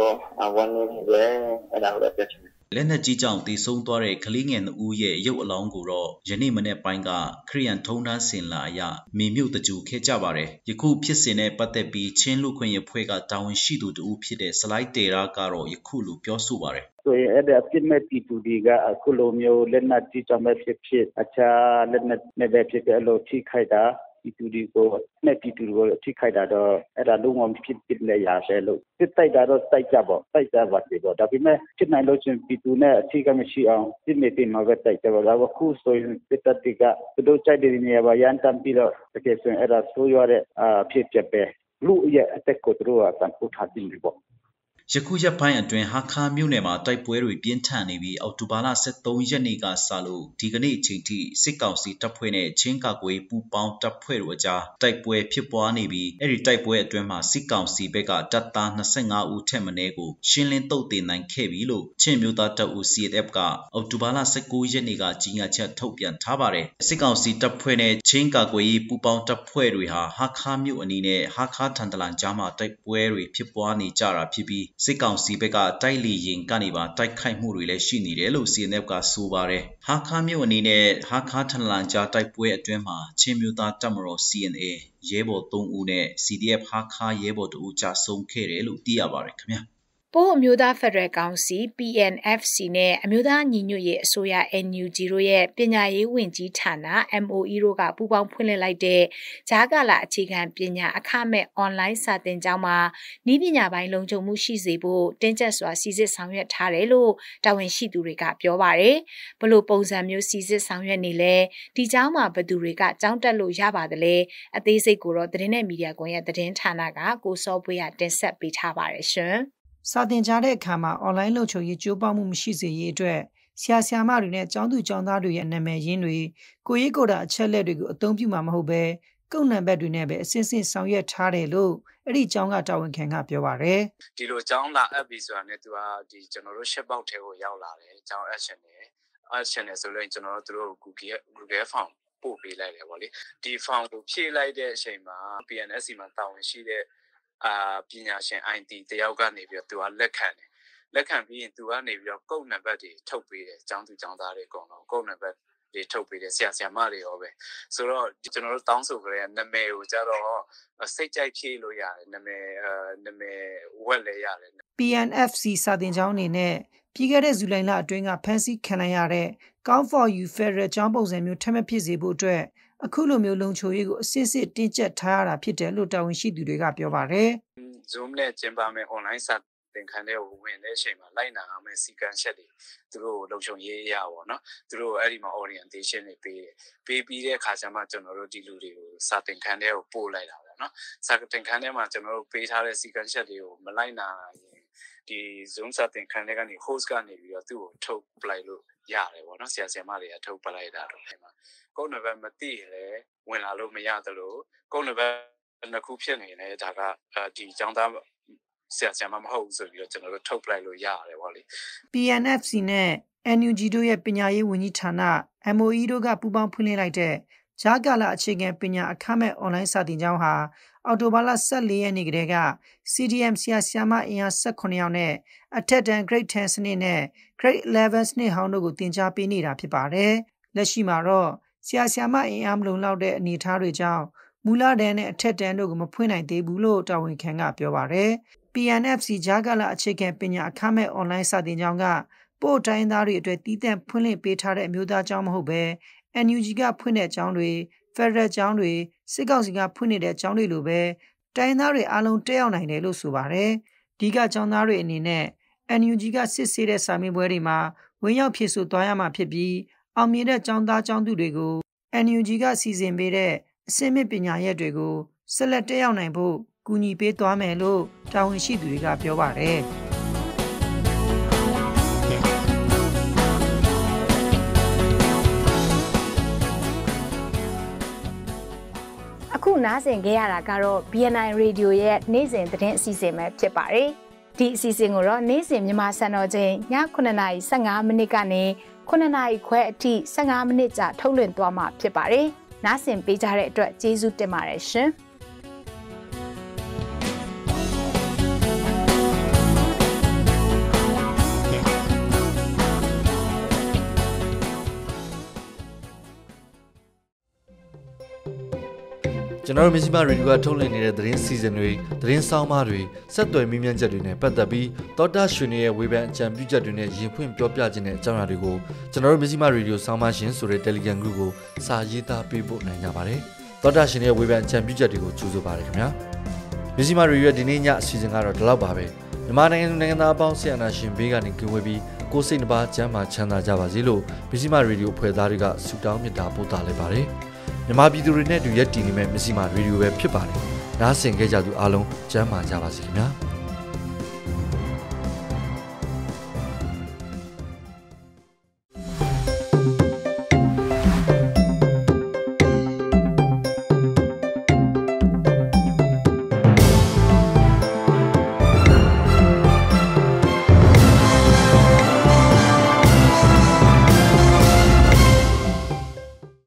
ဝန်နေတယ်အဲ့ဒါကိုပြချင်တယ် လက်နက်ကြီးကြောင့်တေဆုံးသွားတဲ့ကလေးငယ်နှစ်ဦးရဲ့ရုပ်အလောင်းကိုတော့ယနေ့မနေ့ပိုင်းကခရီးယန်ထုံးတန်းစင်လာအရမေမြုပ်တကြူခဲ့ကြပါတယ်။ယခုဖြစ်စဉ်နဲ့ပတ်သက်ပြီးချင်းလူခွင့်ရဖွဲ့ကတာဝန်ရှိသူတူဖြစ်တဲ့စလိုက်တေရာကတော့ယခုလိုပြောဆိုပါတယ်။ဆိုရင်အဲ့ဒါပြစ်မဲ့တီတူဒီကအခုလိုမျိုးလက်နက်ကြီးကြောင့်ပဲဖြစ်ဖြစ်အခြားလက်နက်နဲ့ပဲဖြစ်ဖြစ်အလိုထိခိုက်တာ ပြည်သူတွေကိုနဲ့ပြည်သူတွေကိုထိခိုက်တာတော့အဲ့ဒါလုံးဝမဖြစ်ဖြစ်လဲရပဲလို့စစ်တိုက်တာတော့တိုက်ကြပေါ့တိုက်ကြပါစေပေါ့ဒါပေမဲ့ဖြစ်နိုင်လို့ချင်းပြည်သူနဲ့အထိကမရှိအောင်စစ်နေတင်မှာပဲတိုက်ကြပါဒါပေမဲ့ခုဆိုရင်စစ်တပ်တွေကသူတို့ကြိုက်တဲ့နေရာပါရန်တမ်းပြီးတော့တကယ်ဆိုရင်အဲ့ဒါဆိုးရွားတဲ့အဖြစ်ပြပဲလူရဲ့အသက်ကိုသူတို့ကတန်ဖိုးထားပြီးပေါ့ ယခုရက်ပိုင်းအတွင်းဟာခါမြို့နယ်မှာတိုက်ပွဲတွေပြင်းထန်နေပြီးအောက်တိုဘာလ23ရက်နေ့ကစလို့ဒီကနေ့အချိန်ထိစစ်ကောင်စီတပ်ဖွဲ့နဲ့ချင်းကာကွယ်ပူးပေါင်းတပ်ဖွဲ့တို့အကြားတိုက်ပွဲဖြစ်ပွားနေပြီးအဲ့ဒီတိုက်ပွဲအတွင်းမှာစစ်ကောင်စီဘက်ကတပ်သား25ဦးထက်မနည်းကိုရှင်းလင်းတုတ်တင်နိုင်ခဲ့ပြီလို့ချင်းမျိုးသားတပ်ဦး CDF ကအောက်တိုဘာလ19ရက်နေ့ကကြီးညာချက်ထုတ်ပြန်ထားပါတယ်စစ်ကောင်စီတပ်ဖွဲ့နဲ့ချင်းကာကွယ်ရေးပူးပေါင်းတပ်ဖွဲ့တွေဟာဟာခါမြို့အနီးနဲ့ဟာခါထန်တလန်ကြားမှာတိုက်ပွဲတွေဖြစ်ပွားနေကြတာဖြစ်ပြီးစစ်ကောင်စီဘက်ကတိုက်လီရင်ကနေပါတိုက်ခိုက်မှုတွေလည်းရှိနေတယ်လို့ CNF ကဆိုပါတယ်ဟာခါမြို့အနီးနဲ့ဟာခါထန်လန်ကြားတိုက်ပွဲအတွင်းမှာချင်းမျိုးသားတပ်မတော် CNA ရဲဘော်3ဦးနဲ့ CDF ဟာခါရဲဘော်2ဦးကြာဆုံးခဲ့တယ်လို့သိရပါတယ်ခင်ဗျာ ပို့အမျိုးသားဖက်ဒရယ်ကောင်စီ PNFC နဲ့အမျိုးသားညီညွတ်ရေးအစိုးရ NUG တို့ရဲ့ပညာရေးဝန်ကြီးဌာန MOE တို့ကပူးပေါင်းဖွင့်လှစ်လိုက်တဲ့ဂျားကာလာအခြေခံပညာအခမဲ့အွန်လိုင်းစာသင်ကျောင်းမှာဤပညာပိုင်းလုံခြုံမှုရှိစေဖို့တင်းကျပ်စွာစီစစ်ဆောင်ရွက်ထားတယ်လို့တာဝန်ရှိသူတွေကပြောပါတယ်။ဘလို့ပုံစံမျိုးစီစစ်ဆောင်ရွက်နေလဲဒီကျောင်းမှာဘသူတွေကကျောင်းတက်လို့ရပါသလဲအသေးစိတ်ကိုတော့သတင်းနဲ့မီဒီယာကွန်ရဲ့သတင်းဌာနကကိုစောပွေးရတင်ဆက်ပေးထားပါတယ်ရှင်။ စာသင်ကြားတဲ့အခါမှာအွန်လိုင်းလုံခြုံရေးကြိုးပမ်းမှုမရှိစေရေးအတွက်ဆရာဆရာမတွေနဲ့ကျောင်းသူကျောင်းသားတွေရဲ့နာမည်ရင်းတွေကိုရေးကိုယ်တာအချက်လက်တွေကိုအသုံးပြုမှာမဟုတ်ဘဲကုတ်နံပါတ်တွေနဲ့ပဲအစစ်စစ်ဆောင်ရွက်ထားတယ်လို့အဲ့ဒီကျောင်းကတာဝန်ခံကပြောပါရယ်ဒီလိုကျောင်းလာအပ်ပြီဆိုတာနဲ့သူကဒီကျွန်တော်တို့ရှက်ပေါက်ထဲကိုရောက်လာတယ်ကျောင်း action နဲ့ action နဲ့ဆိုလို့ကျွန်တော်တို့တို့ Google Google Form ပို့ပေးလိုက်တယ်ဗောလေဒီ form ကိုဖြည့်လိုက်တဲ့အချိန်မှာ PNSC မှာတာဝန်ရှိတဲ့ အာပညာရှင် IT တယောက်ကနေပြီးတော့သူကလက်ခံတယ်လက်ခံပြီးရင်သူကနေပြီးတော့ကုတ်နံပါတ်တွေထုတ်ပေးတယ်ကျောင်းသူကျောင်းသားတွေအကုန်လုံးကုတ်နံပါတ်တွေထုတ်ပေးတယ်ဆရာဆရာမတွေရောပဲဆိုတော့ကျွန်တော်တို့တောင်းဆိုကြတဲ့နာမည်ကိုကြတော့စိတ်ကြိုက်ဖြည့်လို့ရတယ်နာမည်အဲနာမည်ဝက်လဲရတယ် PNFC စာတင်ကျောင်းအနေနဲ့ပြီးခဲ့တဲ့ဇူလိုင်လအတွင်းကဖန်ဆီးခံလိုက်ရတဲ့ Count for You Federal ကျောင်းပုံစံမျိုးထပ်မဖြစ်စေဖို့အတွက် အခုလိုမျိုးလုံခြုံရေးကိုအစစ်စစ်တင်းကျပ်ထားရတာဖြစ်တယ်လို့တာဝန်ရှိသူတွေကပြောပါတယ် Zoom နဲ့ကျင်းပမယ့် online စာသင်ခန်းတွေကိုဝင်တဲ့အချိန်မှာလိုက်နာရမယ့်စီကံချက်တွေသူတို့လုံခြုံရေးအရာပေါ့နော်သူတို့အဲ့ဒီမှာ orientation တွေပေးတယ်ပေးပြီးတဲ့အခါကျမှကျွန်တော်တို့ဒီလူတွေကိုစာသင်ခန်းတွေကိုပို့လိုက်တာပေါ့နော်စာသင်ခန်းထဲမှာကျွန်တော်တို့ပေးထားတဲ့စီကံချက်တွေကိုမလိုက်နာရင်ဒီ Zoom စာသင်ခန်းတွေကနေ host ကနေပြီးတော့သူ့ကိုထုတ်ပလိုက်လို့ရတယ်ပေါ့နော်ဆရာဆရာမတွေကထုတ်ပလိုက်တာတော့အဲ့မှာ ကုန်းနံပါတ်မသိရင်လည်းဝင်လာလို့မရသလိုကုန်းနံပါတ်နှစ်ခုဖြစ်နေတယ်ဒါကဒီចောင်းသားဆရာဆရာမမဟုတ်ဘူးဆိုပြီးတော့ကျွန်တော်တို့ထုတ်ပလိုက်လို့ရတယ်ဗောလေ PNFC နဲ့ NUG တို့ရဲ့ပညာရေးဝန်ကြီးဌာန MOE တို့ကပူးပေါင်းဖွင့်လှစ်လိုက်တဲ့ဂျာကာလာအခြေခံပညာအခမဲ့အွန်လိုင်းစာသင်ကျောင်းဟာအော်တိုဘာလ14ရက်နေ့ကတည်းက CDM ဆရာဆရာမအင်အား18ယောက်နဲ့အထက်တန်း grade 10စနစ်နဲ့ grade 11စနစ်ဟောင်းတို့ကိုသင်ကြားပေးနေတာဖြစ်ပါတယ်။လက်ရှိမှာတော့ ဆရာဆရာမအင်အားမလုံလောက်တဲ့အနေအထားတွေကြောင့်မူလတန်းနဲ့အထက်တန်းတို့ကိုမဖွင့်နိုင်သေးဘူးလို့တာဝန်ခံကပြောပါရယ် PNFC ဂျာကလာအခြေခံပညာအခမဲ့အွန်လိုင်းစာသင်ကျောင်းကပို့တိုင်းသားတွေအတွက်တည်တံ့ဖွင့်လှစ်ပေးထားတဲ့အမျိုးသားကျောင်းမဟုတ်ဘဲ NUG ကဖွင့်တဲ့ကျောင်းတွေ Federal ကျောင်းတွေစစ်ကောင်စီကဖွင့်နေတဲ့ကျောင်းတွေလိုပဲတိုင်းသားတွေအားလုံးတက်ရောက်နိုင်တယ်လို့ဆိုပါတယ်ဒီကကျောင်းသားတွေအနေနဲ့ NUG ကစစ်ဆေးတဲ့စာမေးပွဲတွေမှာဝင်ရောက်ဖြည့်ဆို့သွားရမှာဖြစ်ပြီး အောင်မြင်တဲ့ကျောင်းသားကျောင်းသူတွေကို NUG ကစီစဉ်ပေးတဲ့အစင်းမြပညာရက်တွေကိုဆက်လက်တက်ရောက်နိုင်ဖို့ကူညီပေးသွားမယ်လို့တာဝန်ရှိသူတွေကပြောပါတယ်အခုနားဆင်ခဲ့ရတာကတော့ BNI Radio ရဲ့နေ့စဉ်သတင်းအစီအစဉ်ပဲဖြစ်ပါတယ်။ဒီအစီအစဉ်ကိုတော့နေ့စဉ်မြန်မာစံတော်ချိန်ည9:15မိနစ်ကနေ 9:00နာရီခွဲအထိ15မိနစ်ကြာထုတ်လွှင့်သွားမှာဖြစ်ပါတယ်။နားဆင်ပေးကြတဲ့အတွက်ကျေးဇူးတင်ပါတယ်ရှင်။ ကျွန်တော်တို့မြစီမရေဒီယိုကထုတ်လွှင့်နေတဲ့သတင်းစီစဉ်တွေသတင်းဆောင်မတွေဆက်သွယ်မိမြန်းချက်တွေနဲ့ပတ်သက်ပြီးတောတာရှင်တွေရဲ့ဝေဖန်အကြံပြုချက်တွေနဲ့ရင်ဖွင့်ပြောပြခြင်းတဲ့အကြောင်းအရာတွေကိုကျွန်တော်တို့မြစီမရေဒီယိုဆောင်းမရှင်ဆိုတဲ့ Telegram group ကိုစာရေးသားပေးပို့နိုင်ကြပါတယ်။တောတာရှင်တွေရဲ့ဝေဖန်အကြံပြုချက်တွေကိုကြိုဆိုပါရခင်ဗျာ။မြစီမရေဒီယိုဒီနေ့ညအစီအစဉ်ကတော့ဒီလောက်ပါပဲ။မြန်မာနိုင်ငံနိုင်ငံသားအပေါင်းဆီယနာရှင်ဘေးကနေကင်ဝေးပြီးကိုစိတ်နှပါချမ်းသာချမ်းသာကြပါစေလို့မြစီမရေဒီယိုဖွဲ့သားတွေကဆုတောင်းမေတ္တာပို့သလိုက်ပါတယ်။ မြန်မာပြည်သူတွေနဲ့တူရက်တည်နေမဲ့မစီမာရေဒီယိုပဲဖြစ်ပါတယ်။နားဆင်ကြကြသူအားလုံးကျမ်းမာကြပါစေခင်ဗျာ။